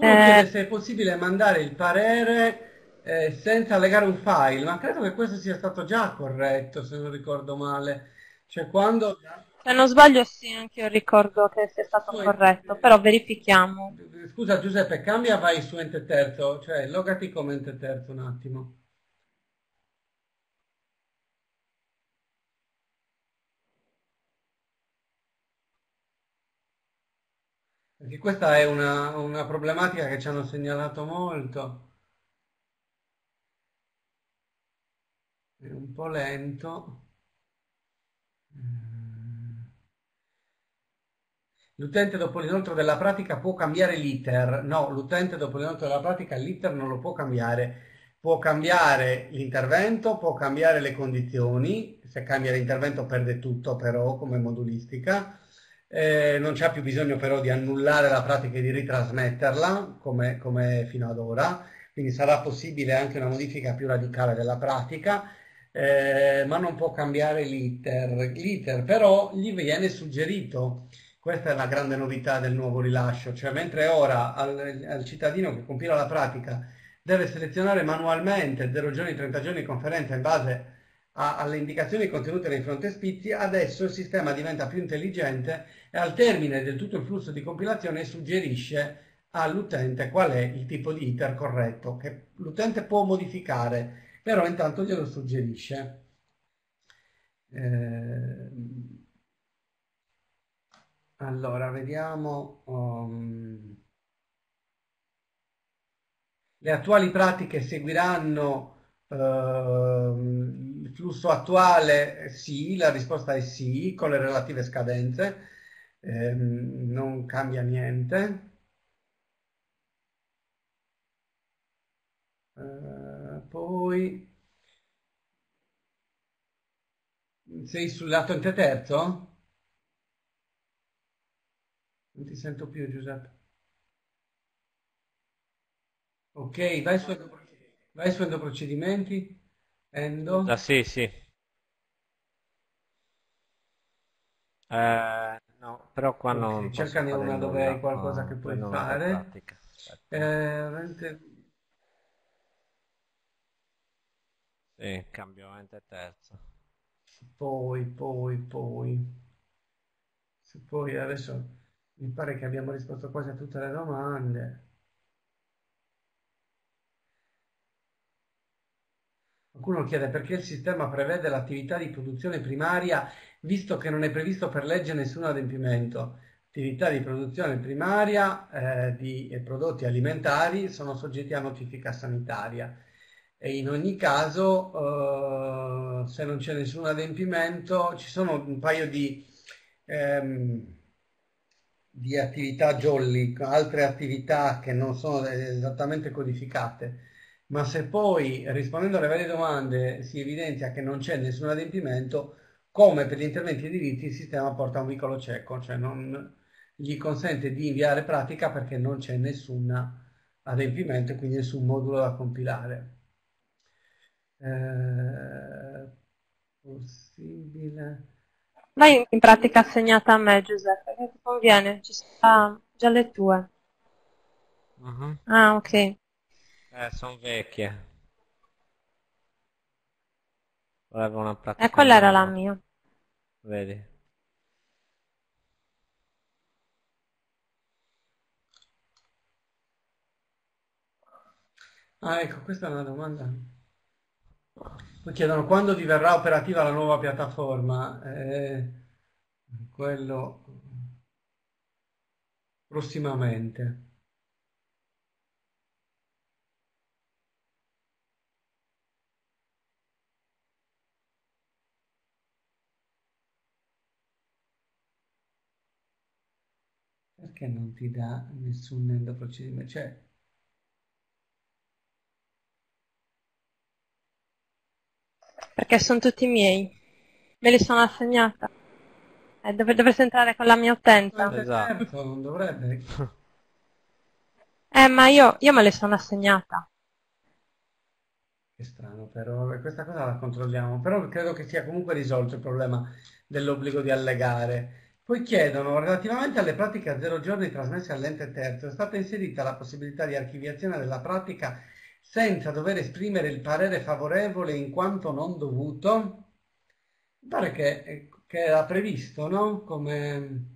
Eh, se è possibile mandare il parere eh, senza allegare un file, ma credo che questo sia stato già corretto se non ricordo male. Cioè quando... Se non sbaglio sì, anche io ricordo che sia stato Poi, corretto, però verifichiamo. Scusa Giuseppe, cambia vai su ente terzo, cioè logati come ente terzo un attimo. Perché questa è una, una problematica che ci hanno segnalato molto. È un po' lento. L'utente dopo l'inoltro della pratica può cambiare l'iter. No, l'utente dopo l'inoltro della pratica l'iter non lo può cambiare. Può cambiare l'intervento, può cambiare le condizioni. Se cambia l'intervento perde tutto però come modulistica. Eh, non c'è più bisogno però di annullare la pratica e di ritrasmetterla come, come fino ad ora. Quindi sarà possibile anche una modifica più radicale della pratica. Eh, ma non può cambiare l'iter. L'iter però gli viene suggerito questa è la grande novità del nuovo rilascio, cioè mentre ora al, al cittadino che compila la pratica deve selezionare manualmente 0 giorni, 30 giorni di conferenza in base a, alle indicazioni contenute nei frontespizi, adesso il sistema diventa più intelligente e al termine del tutto il flusso di compilazione suggerisce all'utente qual è il tipo di iter corretto, che l'utente può modificare, però intanto glielo suggerisce. Eh, allora, vediamo. Um, le attuali pratiche seguiranno uh, il flusso attuale? Sì, la risposta è sì, con le relative scadenze. Eh, non cambia niente. Uh, poi sei sul lato ente terzo? Non ti sento più Giuseppe. Ok, vai su, vai su endoprocedimenti. Endo. Ah, sì, sì. Eh, no, però qua non cercane una dove hai qualcosa no, che puoi fare. Eh, Sì, cambio mente terzo. Poi, poi, poi. Poi adesso mi pare che abbiamo risposto quasi a tutte le domande. Qualcuno chiede perché il sistema prevede l'attività di produzione primaria visto che non è previsto per legge nessun adempimento. Attività di produzione primaria eh, di prodotti alimentari sono soggetti a notifica sanitaria e in ogni caso eh, se non c'è nessun adempimento ci sono un paio di ehm, di attività jolly, altre attività che non sono esattamente codificate, ma se poi rispondendo alle varie domande si evidenzia che non c'è nessun adempimento, come per gli interventi edilizi il sistema porta un vicolo cieco, cioè non gli consente di inviare pratica perché non c'è nessun adempimento e quindi nessun modulo da compilare. Eh, possibile. Vai in pratica assegnata a me, Giuseppe, che ti conviene, ci sta già le tue. Uh-huh. Ah, ok. Eh, sono vecchie. Volevo una pratica. E quella era la mia. Vedi. Ah, ecco, questa è una domanda. Chiedono quando diverrà operativa la nuova piattaforma. Eh, quello prossimamente. Perché non ti dà nessun endoprocedimento? Cioè, Perché sono tutti miei. Me li sono assegnata. Eh, dov- dovresti entrare con la mia utenza. Esatto. Certo, non dovrebbe. Eh, ma io, io me le sono assegnata. Che strano, però questa cosa la controlliamo. Però credo che sia comunque risolto il problema dell'obbligo di allegare. Poi chiedono, relativamente alle pratiche a zero giorni trasmesse all'ente terzo, è stata inserita la possibilità di archiviazione della pratica senza dover esprimere il parere favorevole in quanto non dovuto, mi pare che, che era previsto, no? Come...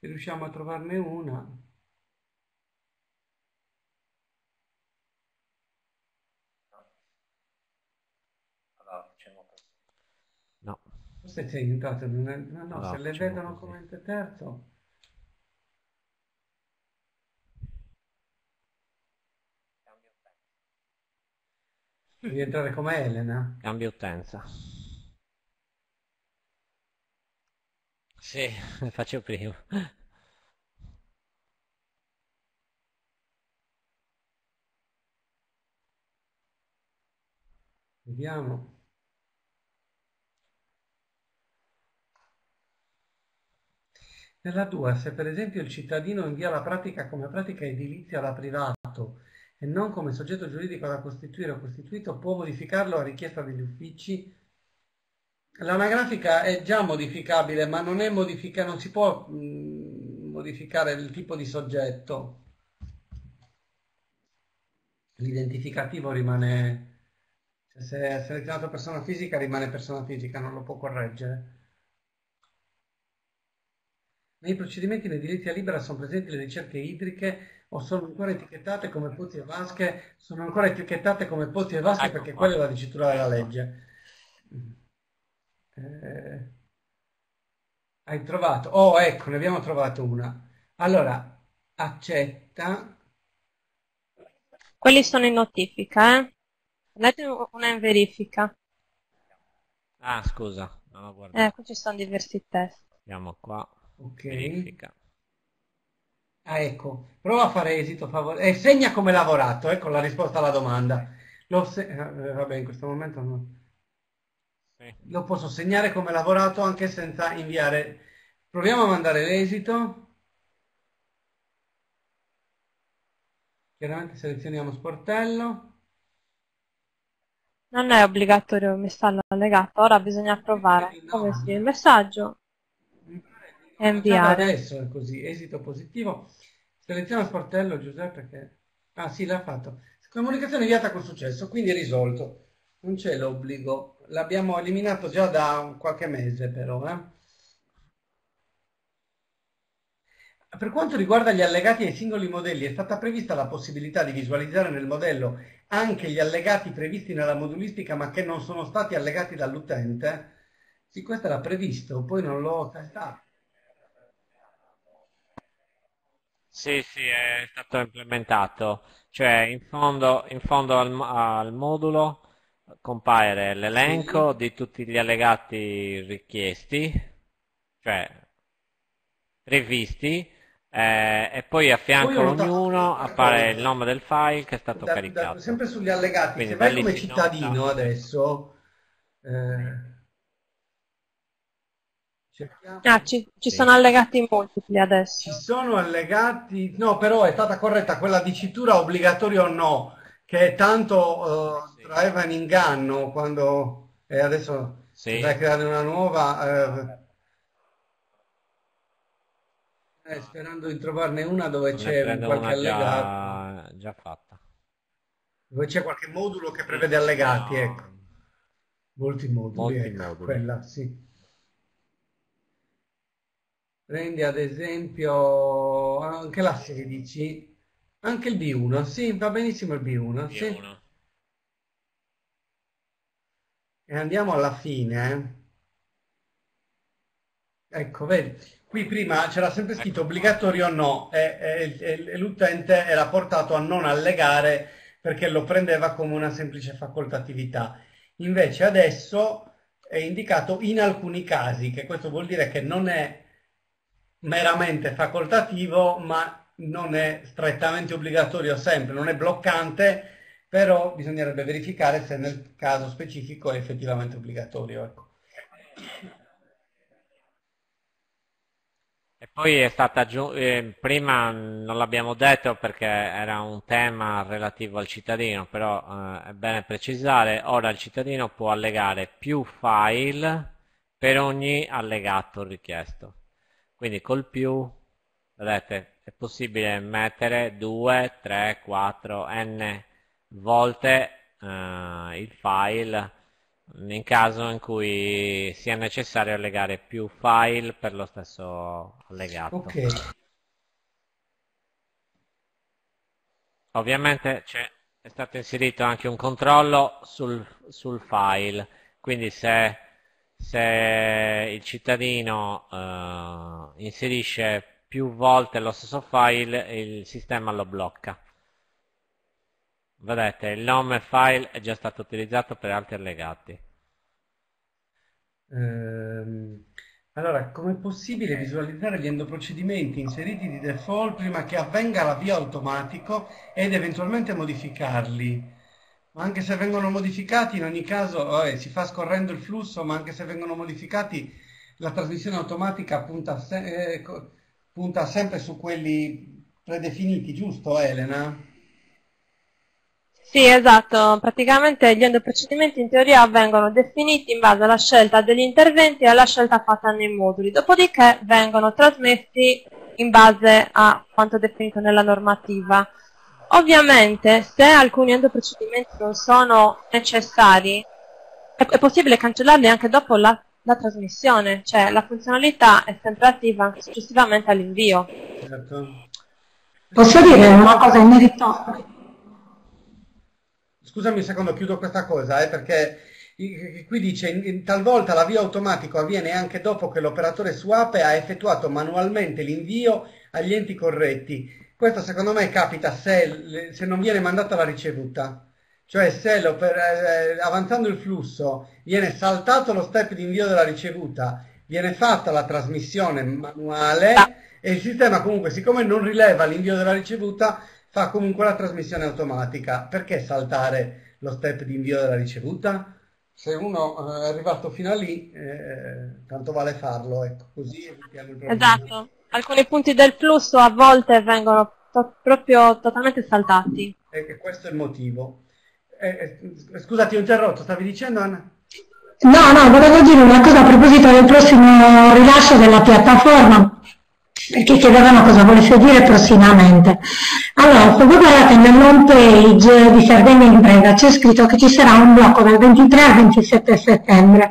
Se riusciamo a trovarne una. No. Forse in una... No, no, no se le vedono come terzo... Devi entrare come Elena? Cambio utenza. Sì, faccio prima. Vediamo. Nella 2, se per esempio il cittadino invia la pratica come pratica edilizia da privato e non come soggetto giuridico da costituire o costituito, può modificarlo a richiesta degli uffici. L'anagrafica è già modificabile, ma non, modifica, non si può mh, mm, modificare il tipo di soggetto. L'identificativo rimane, cioè se è selezionato persona fisica rimane persona fisica, non lo può correggere. Nei procedimenti in edilizia libera sono presenti le ricerche idriche o sono ancora etichettate come pozzi e vasche, sono ancora etichettate come pozzi e vasche ecco perché qua. quella è la dicitura della legge. Eh, hai trovato? Oh, ecco, ne abbiamo trovato una. Allora, accetta. Quelli sono in notifica, eh? Andate una in verifica. Ah, scusa, ho guardato. Eh, qui ci sono diversi test. Andiamo qua. Ok. Verifica. Ah, ecco, prova a fare esito favorevole. E segna come lavorato, ecco la risposta alla domanda. Lo se... eh, vabbè, in questo momento no. Sì. Lo posso segnare come lavorato anche senza inviare. Proviamo a mandare l'esito. Chiaramente selezioniamo sportello. Non è obbligatorio il messaggio allegato, ora bisogna provare. Come si il messaggio? Inviare. Adesso è così, esito positivo. Seleziona sportello Giuseppe che... Ah sì, l'ha fatto. Comunicazione inviata con successo, quindi è risolto. Non c'è l'obbligo. L'abbiamo eliminato già da qualche mese però. Eh? Per quanto riguarda gli allegati ai singoli modelli, è stata prevista la possibilità di visualizzare nel modello anche gli allegati previsti nella modulistica ma che non sono stati allegati dall'utente? Sì, questo era previsto, poi non l'ho testato. Sì, sì, è stato implementato. Cioè, in fondo, in fondo al, al modulo compare l'elenco di tutti gli allegati richiesti, cioè previsti, eh, e poi a fianco a ognuno appare il nome del file che è stato da, caricato. Da, sempre sugli allegati, Quindi, se vai come cittadino nota. adesso... Eh Ah, ci, ci sì. sono allegati multipli adesso. Ci sono allegati, no, però è stata corretta quella dicitura obbligatorio o no, che tanto uh, sì. traeva in inganno quando e adesso sì. stai creando una nuova. Uh, Eh, sperando di trovarne una dove c'è qualche allegato. Già, già fatta. Dove c'è qualche modulo che prevede allegati, ecco. Molti moduli, Molti ecco, moduli. quella, sì. Prendi ad esempio anche la 16, anche il B1, sì, va benissimo il B1, sì. B1. E andiamo alla fine. Ecco, vedi, qui prima c'era sempre scritto obbligatorio o no e- e- e l'utente era portato a non allegare perché lo prendeva come una semplice facoltatività. Invece adesso è indicato in alcuni casi, che questo vuol dire che non è meramente facoltativo, ma non è strettamente obbligatorio sempre, non è bloccante, però bisognerebbe verificare se nel caso specifico è effettivamente obbligatorio. Ecco. E poi è stata aggiunta, eh, prima non l'abbiamo detto perché era un tema relativo al cittadino, però eh, è bene precisare, ora il cittadino può allegare più file per ogni allegato richiesto. Quindi col più, vedete, è possibile mettere 2, 3, 4, n volte eh, il file in caso in cui sia necessario allegare più file per lo stesso allegato. Ok, Ovviamente c'è- è stato inserito anche un controllo sul, sul file, quindi se, se il cittadino eh, inserisce più volte lo stesso file, il sistema lo blocca. Vedete, il nome file è già stato utilizzato per altri allegati. Ehm, allora, com'è possibile visualizzare gli endoprocedimenti inseriti di default prima che avvenga l'avvio automatico ed eventualmente modificarli? Ma anche se vengono modificati, in ogni caso, vabbè, si fa scorrendo il flusso, ma anche se vengono modificati, la trasmissione automatica punta, se- eh, punta sempre su quelli predefiniti, giusto Elena? Sì, esatto, praticamente gli endoprocedimenti in teoria vengono definiti in base alla scelta degli interventi e alla scelta fatta nei moduli, dopodiché vengono trasmessi in base a quanto definito nella normativa. Ovviamente, se alcuni endoprocedimenti non sono necessari, è, è possibile cancellarli anche dopo la, la trasmissione, cioè la funzionalità è sempre attiva anche successivamente all'invio. Certo. Posso dire una cosa in merito? Scusami un secondo, chiudo questa cosa, eh, perché qui dice in- in- talvolta l'avvio automatico avviene anche dopo che l'operatore swap ha effettuato manualmente l'invio agli enti corretti. Questo secondo me capita se, se non viene mandata la ricevuta. Cioè se l'oper- eh, avanzando il flusso viene saltato lo step di invio della ricevuta, viene fatta la trasmissione manuale e il sistema comunque, siccome non rileva l'invio della ricevuta, fa comunque la trasmissione automatica. Perché saltare lo step di invio della ricevuta? Se uno eh, è arrivato fino a lì, eh, tanto vale farlo, ecco, così evitiamo il problema. Esatto, alcuni punti del flusso a volte vengono to- proprio totalmente saltati. E che questo è il motivo. Eh, eh, scusa, ti ho interrotto, stavi dicendo Anna? No, no, volevo dire una cosa a proposito del prossimo rilascio della piattaforma, perché chiedevano cosa volesse dire prossimamente. Allora, se voi guardate nell'home page di Sardegna Impresa c'è scritto che ci sarà un blocco dal 23 al 27 settembre,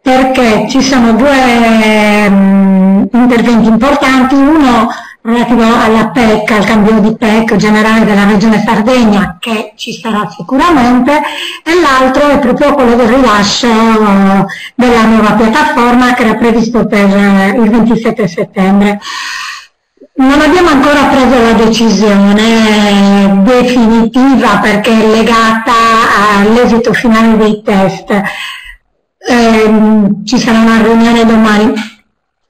perché ci sono due mm, interventi importanti, uno relativo alla PEC, al cambio di PEC generale della Regione Sardegna, che ci sarà sicuramente, e l'altro è proprio quello del rilascio eh, della nuova piattaforma che era previsto per eh, il 27 settembre. Non abbiamo ancora preso la decisione definitiva perché è legata all'esito finale dei test. Ehm, ci sarà una riunione domani,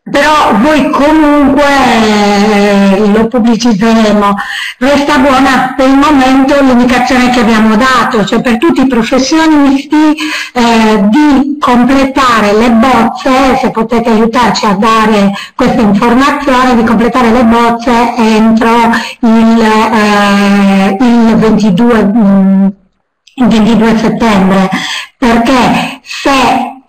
però voi comunque eh, lo pubblicizzeremo. Resta buona per il momento l'indicazione che abbiamo dato, cioè per tutti i professionisti eh, di completare le bozze, se potete aiutarci a dare queste informazioni, di completare le bozze entro il, eh, il 22, mm, il 22 settembre, perché se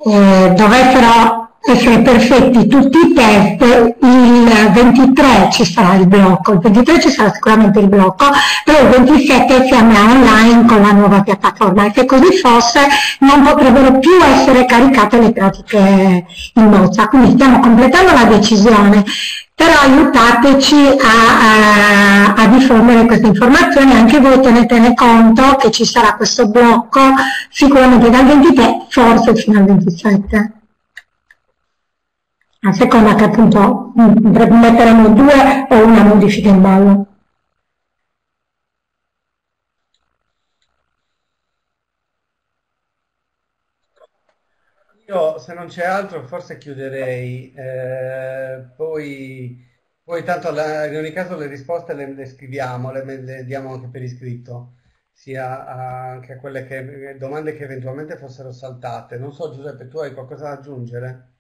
eh, dovessero essere perfetti tutti i test, il 23 ci sarà il blocco, il 23 ci sarà sicuramente il blocco, però il 27 siamo online con la nuova piattaforma. E se così fosse non potrebbero più essere caricate le pratiche in bozza, quindi stiamo completando la decisione. Però aiutateci a, a, a, diffondere queste informazioni, anche voi tenetene conto che ci sarà questo blocco sicuramente dal 23, forse fino al 27. A seconda che appunto metteremo due o una modifica in ballo. Io se non c'è altro forse chiuderei, eh, poi, poi tanto la, in ogni caso le risposte le, le scriviamo, le, le, diamo anche per iscritto, sia a, anche a quelle che, domande che eventualmente fossero saltate. Non so Giuseppe, tu hai qualcosa da aggiungere?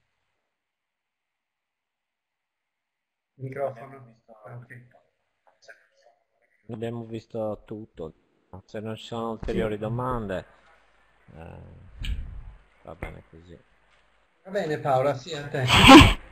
Microfono. Okay. Abbiamo visto tutto, se non ci sono ulteriori sì. domande. Eh Va bene così. Va bene Paola, sì a te.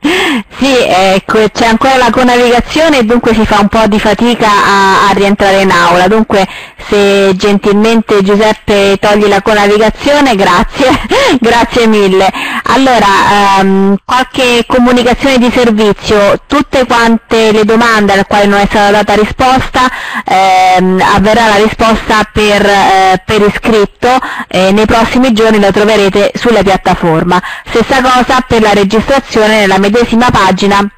sì, ecco, c'è ancora la conavigazione e dunque si fa un po' di fatica a, a, rientrare in aula, dunque se gentilmente Giuseppe togli la conavigazione, grazie, grazie mille. Allora, ehm, qualche comunicazione di servizio, tutte quante le domande alle quali non è stata data risposta, ehm, avverrà la risposta per, eh, per iscritto e nei prossimi giorni lo troverete sulla piattaforma. Stessa cosa per la registrazione nella medesima pagina pagina.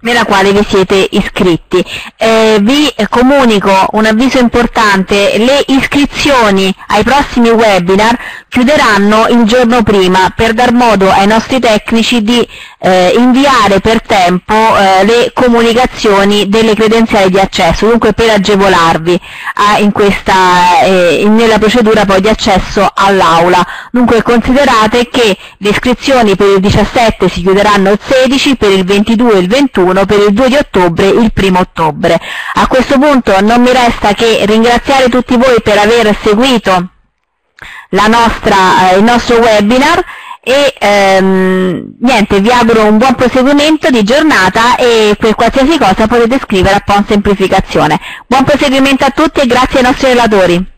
Nella quale vi siete iscritti. Eh, vi comunico un avviso importante, le iscrizioni ai prossimi webinar chiuderanno il giorno prima per dar modo ai nostri tecnici di eh, inviare per tempo eh, le comunicazioni delle credenziali di accesso, dunque per agevolarvi a, in questa, eh, nella procedura poi di accesso all'aula. Dunque considerate che le iscrizioni per il 17 si chiuderanno il 16, per il 22 il 21, per il 2 di ottobre il 1 ottobre. A questo punto non mi resta che ringraziare tutti voi per aver seguito nostra, eh, il nostro webinar e ehm, niente, vi auguro un buon proseguimento di giornata e per qualsiasi cosa potete scrivere a PON Semplificazione. Buon proseguimento a tutti e grazie ai nostri relatori.